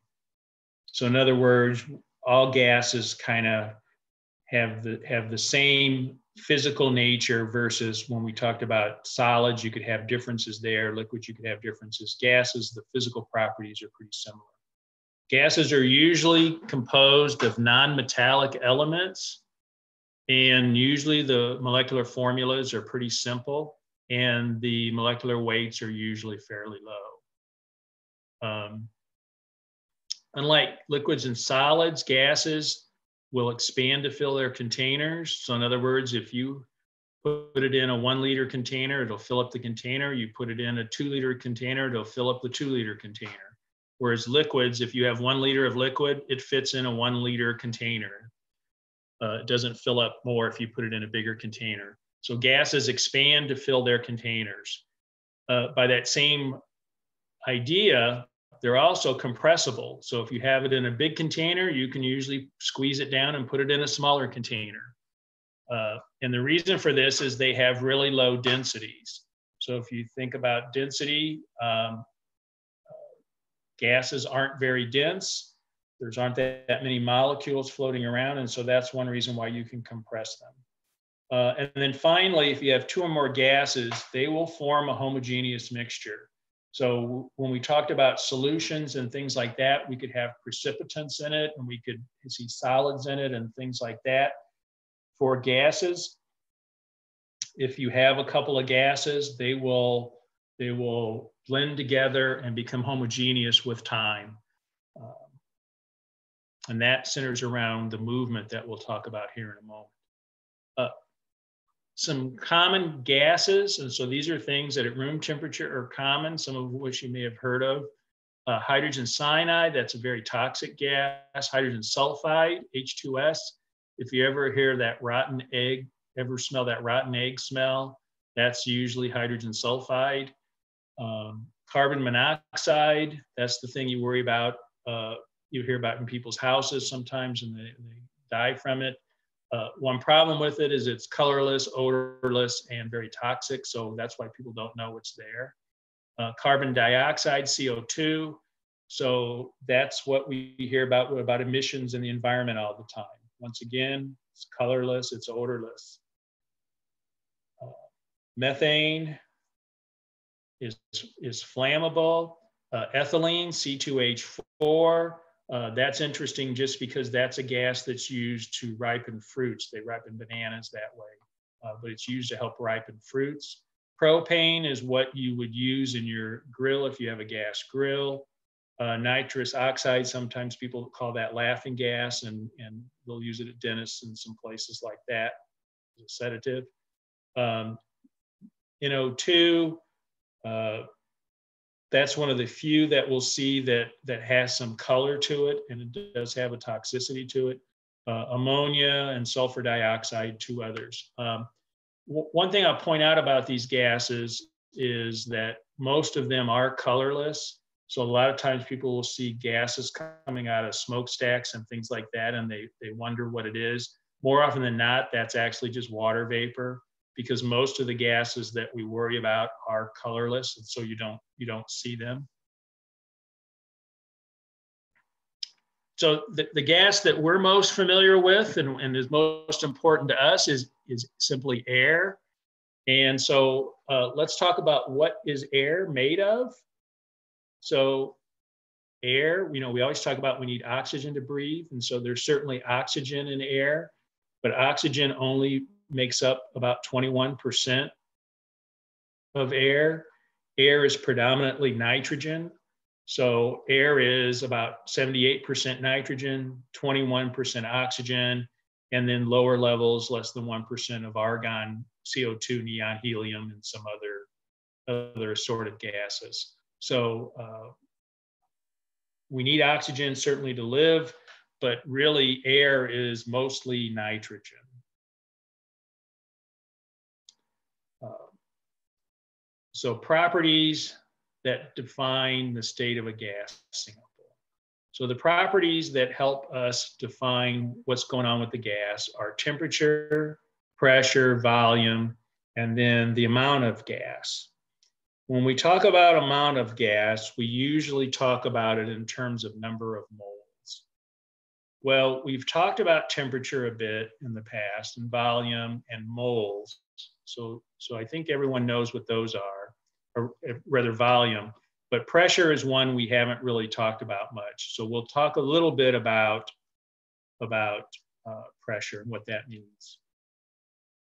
So in other words, all gases kind of have the have the same physical nature versus when we talked about solids, you could have differences there. Liquids, you could have differences. Gases, the physical properties are pretty similar. Gases are usually composed of non-metallic elements, and usually the molecular formulas are pretty simple, and the molecular weights are usually fairly low. Um, unlike liquids and solids, gases will expand to fill their containers. So in other words, if you put it in a one liter container, it'll fill up the container. You put it in a two liter container, it'll fill up the two liter container. Whereas liquids, if you have one liter of liquid, it fits in a one liter container. Uh, it doesn't fill up more if you put it in a bigger container. So gases expand to fill their containers. Uh, by that same idea, they're also compressible. So if you have it in a big container, you can usually squeeze it down and put it in a smaller container. Uh, and the reason for this is they have really low densities. So if you think about density, um, uh, gases aren't very dense. There's aren't that, that, many molecules floating around. And so that's one reason why you can compress them. Uh, and then finally, if you have two or more gases, they will form a homogeneous mixture. So when we talked about solutions and things like that, we could have precipitants in it and we could see solids in it and things like that. For gases, if you have a couple of gases, they will, they will blend together and become homogeneous with time. Um, and that centers around the movement that we'll talk about here in a moment. Uh, some common gases. And so these are things that at room temperature are common, some of which you may have heard of. Uh, hydrogen cyanide, that's a very toxic gas. Hydrogen sulfide, H2S. If you ever hear that rotten egg, ever smell that rotten egg smell, that's usually hydrogen sulfide. Um, carbon monoxide, that's the thing you worry about. Uh, you hear about in people's houses sometimes and they, they die from it. Uh, one problem with it is it's colorless, odorless, and very toxic. So that's why people don't know it's there. Uh, carbon dioxide, CO2. So that's what we hear about about emissions in the environment all the time. Once again, it's colorless, it's odorless. Uh, methane is, is flammable. Uh, ethylene, C2H4, uh, that's interesting just because that's a gas that's used to ripen fruits. They ripen bananas that way, uh, but it's used to help ripen fruits. Propane is what you would use in your grill if you have a gas grill. Uh, nitrous oxide, sometimes people call that laughing gas, and, and they'll use it at dentists and some places like that as a sedative. Um, NO2, uh, that's one of the few that we'll see that that has some color to it and it does have a toxicity to it. Uh, ammonia and sulfur dioxide, two others. Um, one thing I'll point out about these gases is that most of them are colorless. So a lot of times people will see gases coming out of smokestacks and things like that, and they, they wonder what it is. More often than not, that's actually just water vapor because most of the gases that we worry about are colorless and so you don't you don't see them. So the, the gas that we're most familiar with and, and is most important to us is is simply air. And so uh, let's talk about what is air made of. So air you know we always talk about we need oxygen to breathe and so there's certainly oxygen in air but oxygen only makes up about 21% of air. Air is predominantly nitrogen. So air is about 78% nitrogen, 21% oxygen, and then lower levels, less than 1% of argon, CO2, neon, helium, and some other, other assorted gases. So uh, we need oxygen certainly to live, but really air is mostly nitrogen. So properties that define the state of a gas sample. So the properties that help us define what's going on with the gas are temperature, pressure, volume, and then the amount of gas. When we talk about amount of gas, we usually talk about it in terms of number of moles. Well, we've talked about temperature a bit in the past and volume and moles. So, so I think everyone knows what those are, or rather volume, but pressure is one we haven't really talked about much. So we'll talk a little bit about, about uh, pressure and what that means.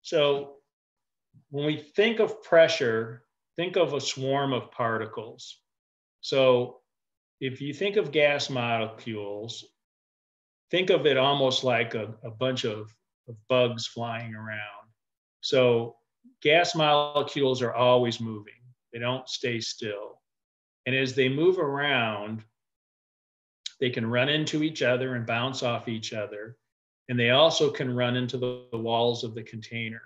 So when we think of pressure, think of a swarm of particles. So if you think of gas molecules, think of it almost like a, a bunch of, of bugs flying around. So gas molecules are always moving. They don't stay still. And as they move around, they can run into each other and bounce off each other. And they also can run into the, the walls of the container.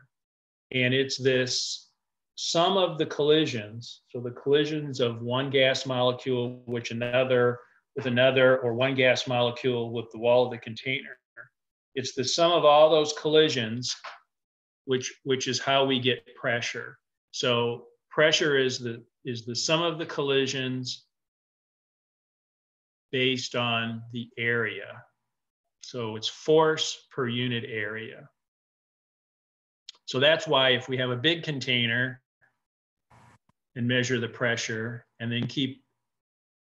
And it's this sum of the collisions, so the collisions of one gas molecule which another with another or one gas molecule with the wall of the container. It's the sum of all those collisions which which is how we get pressure. So pressure is the is the sum of the collisions based on the area. So it's force per unit area. So that's why if we have a big container and measure the pressure and then keep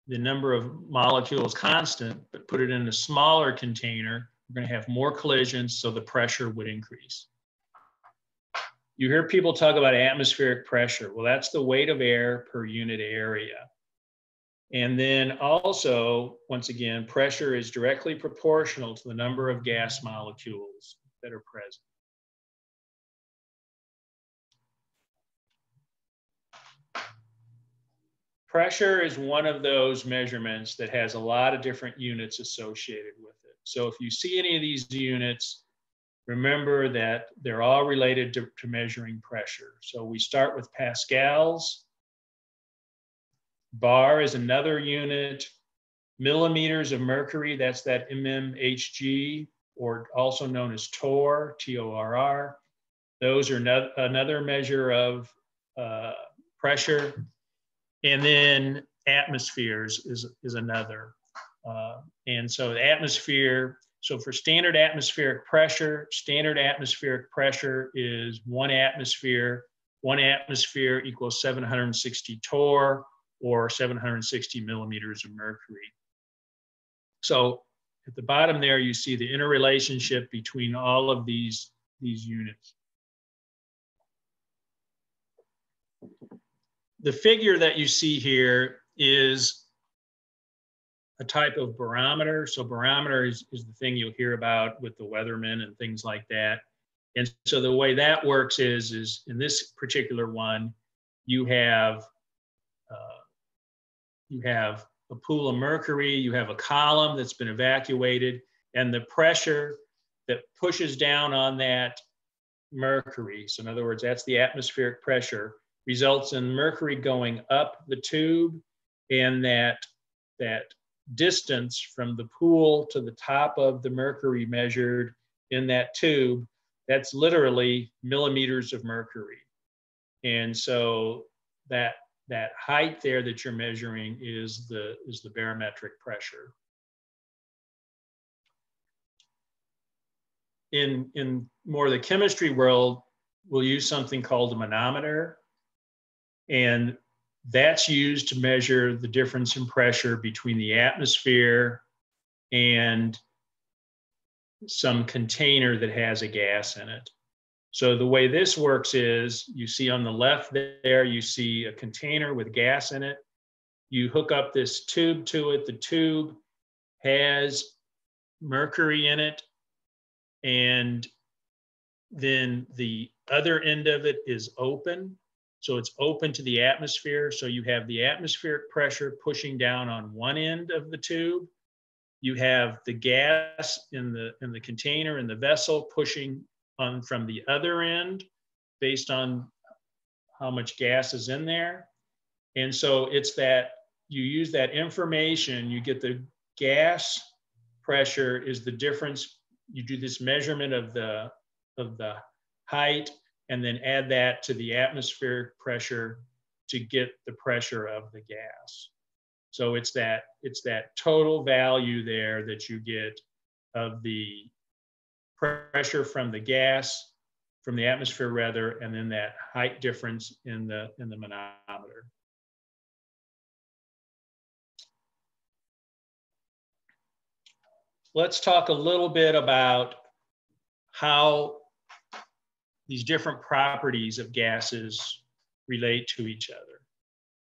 the number of molecules constant, but put it in a smaller container, we're going to have more collisions, so the pressure would increase. You hear people talk about atmospheric pressure. Well, that's the weight of air per unit area. And then also, once again, pressure is directly proportional to the number of gas molecules that are present. Pressure is one of those measurements that has a lot of different units associated with it. So if you see any of these units, remember that they're all related to, to measuring pressure. So we start with pascals. Bar is another unit. Millimeters of mercury, that's that mmHg, or also known as torr, T-O-R-R. Those are no, another measure of uh, pressure. And then atmospheres is, is another. Uh, and so the atmosphere, so for standard atmospheric pressure, standard atmospheric pressure is one atmosphere. One atmosphere equals 760 torr or 760 millimeters of mercury. So at the bottom there, you see the interrelationship between all of these, these units the figure that you see here is a type of barometer. So barometer is, is the thing you'll hear about with the weathermen and things like that. And so the way that works is, is in this particular one, you have uh, you have a pool of mercury, you have a column that's been evacuated, and the pressure that pushes down on that mercury. So in other words, that's the atmospheric pressure results in mercury going up the tube and that, that distance from the pool to the top of the mercury measured in that tube, that's literally millimeters of mercury. And so that, that height there that you're measuring is the, is the barometric pressure. In, in more the chemistry world, we'll use something called a manometer. And that's used to measure the difference in pressure between the atmosphere and some container that has a gas in it. So the way this works is you see on the left there, you see a container with gas in it. You hook up this tube to it. The tube has mercury in it. And then the other end of it is open. So it's open to the atmosphere. So you have the atmospheric pressure pushing down on one end of the tube. You have the gas in the, in the container in the vessel pushing on from the other end based on how much gas is in there. And so it's that you use that information, you get the gas pressure is the difference. You do this measurement of the, of the height and then add that to the atmospheric pressure to get the pressure of the gas. So it's that it's that total value there that you get of the pressure from the gas, from the atmosphere rather, and then that height difference in the, in the manometer. Let's talk a little bit about how these different properties of gases relate to each other.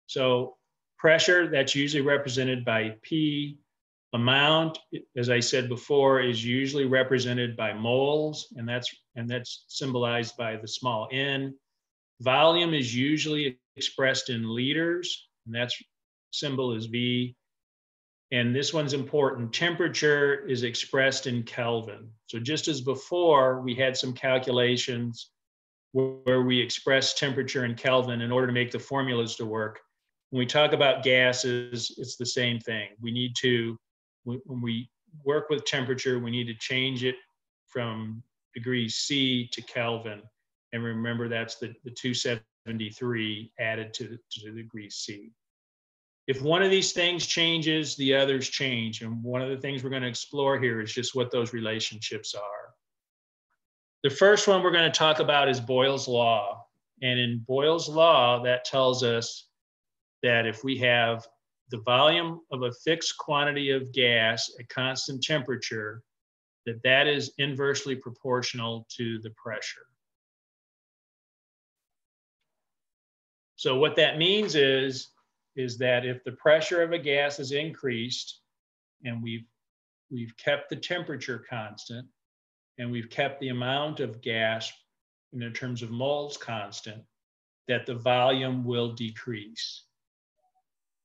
So pressure, that's usually represented by P. Amount, as I said before, is usually represented by moles, and that's, and that's symbolized by the small n. Volume is usually expressed in liters, and that's symbol is V. And this one's important. Temperature is expressed in Kelvin. So just as before, we had some calculations where we express temperature in Kelvin in order to make the formulas to work. When we talk about gases, it's the same thing. We need to, when we work with temperature, we need to change it from degrees C to Kelvin. And remember, that's the, the 273 added to, to the degree C. If one of these things changes, the others change. And one of the things we're going to explore here is just what those relationships are. The first one we're going to talk about is Boyle's Law. And in Boyle's Law, that tells us that if we have the volume of a fixed quantity of gas at constant temperature, that that is inversely proportional to the pressure. So what that means is, is that if the pressure of a gas is increased and we've, we've kept the temperature constant, and we've kept the amount of gas in terms of moles constant, that the volume will decrease.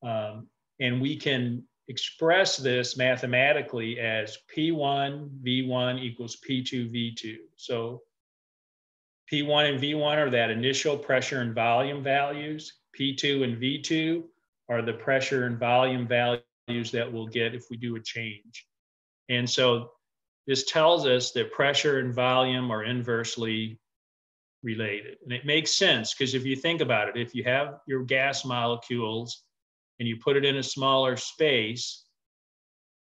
Um, and we can express this mathematically as P1 V1 equals P2 V2. So P1 and V1 are that initial pressure and volume values. P2 and V2 are the pressure and volume values that we'll get if we do a change. And so this tells us that pressure and volume are inversely related. And it makes sense because if you think about it, if you have your gas molecules and you put it in a smaller space,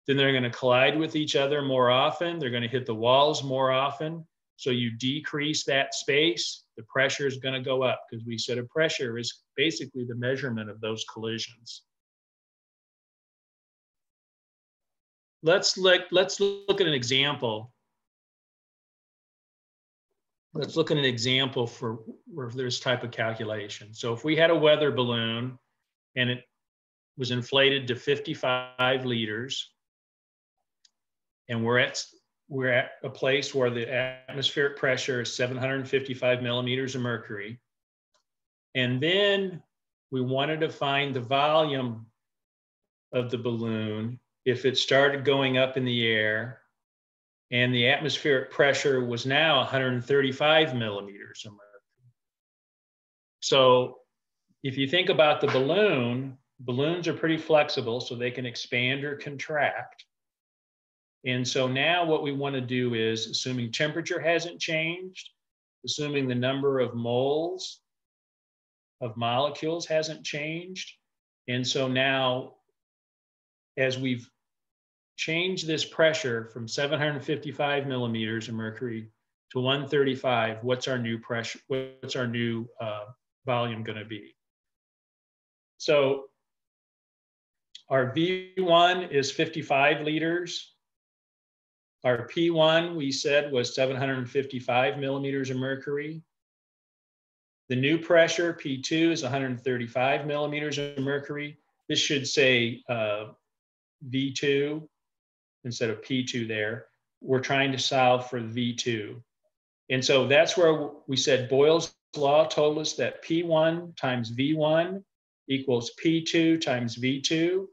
then they're going to collide with each other more often. They're going to hit the walls more often. So you decrease that space, the pressure is going to go up because we said a pressure is basically the measurement of those collisions. let's look, let's look at an example. Let's look at an example for where this type of calculation. So if we had a weather balloon and it was inflated to 55 liters, and we're at we're at a place where the atmospheric pressure is 755 millimeters of mercury, and then we wanted to find the volume of the balloon if it started going up in the air and the atmospheric pressure was now 135 millimeters of mercury. So if you think about the balloon, balloons are pretty flexible, so they can expand or contract. And so now what we want to do is, assuming temperature hasn't changed, assuming the number of moles of molecules hasn't changed, and so now as we've changed this pressure from 755 millimeters of mercury to 135, what's our new pressure, what's our new uh, volume gonna be? So our V1 is 55 liters. Our P1, we said, was 755 millimeters of mercury. The new pressure, P2, is 135 millimeters of mercury. This should say uh, V2 instead of P2 there. We're trying to solve for V2. And so that's where we said Boyle's law told us that P1 times V1 equals P2 times V2.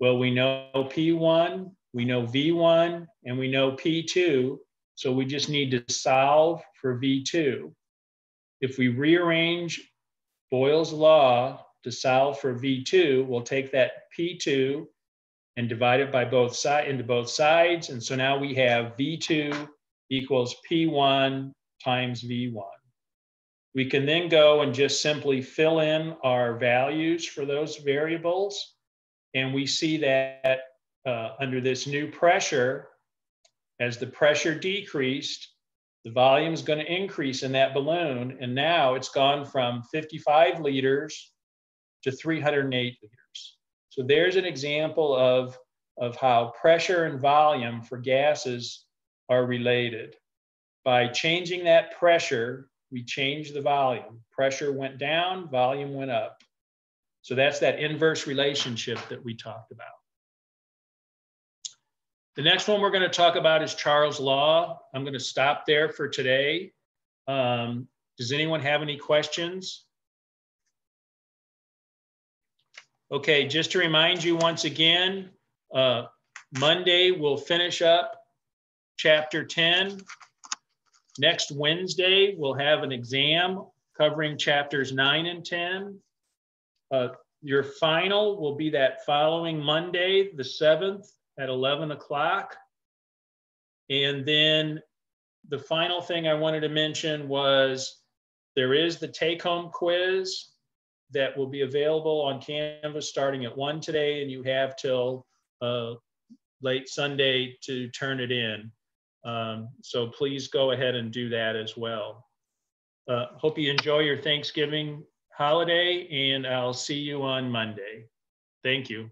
Well, we know P1, we know V1, and we know P2. So we just need to solve for V2. If we rearrange Boyle's law to solve for V2, we'll take that P2 and divide it by both side into both sides. And so now we have V2 equals P1 times V1. We can then go and just simply fill in our values for those variables. And we see that uh, under this new pressure, As the pressure decreased, the volume is going to increase in that balloon. And now it's gone from 55 liters to 308 liters. So there's an example of, of how pressure and volume for gases are related. By changing that pressure, we change the volume. Pressure went down, volume went up. So that's that inverse relationship that we talked about. The next one we're going to talk about is Charles' Law. I'm going to stop there for today. Um, does anyone have any questions? Okay, just to remind you once again, uh, Monday we'll finish up chapter 10. Next Wednesday, we'll have an exam covering chapters 9 and 10. Uh, your final will be that following Monday, the 7th, at 11 o'clock. And then the final thing I wanted to mention was there is the take home quiz that will be available on Canvas starting at 1 today, and you have till uh, late Sunday to turn it in. Um, so please go ahead and do that as well. Uh, hope you enjoy your Thanksgiving holiday, and I'll see you on Monday. Thank you.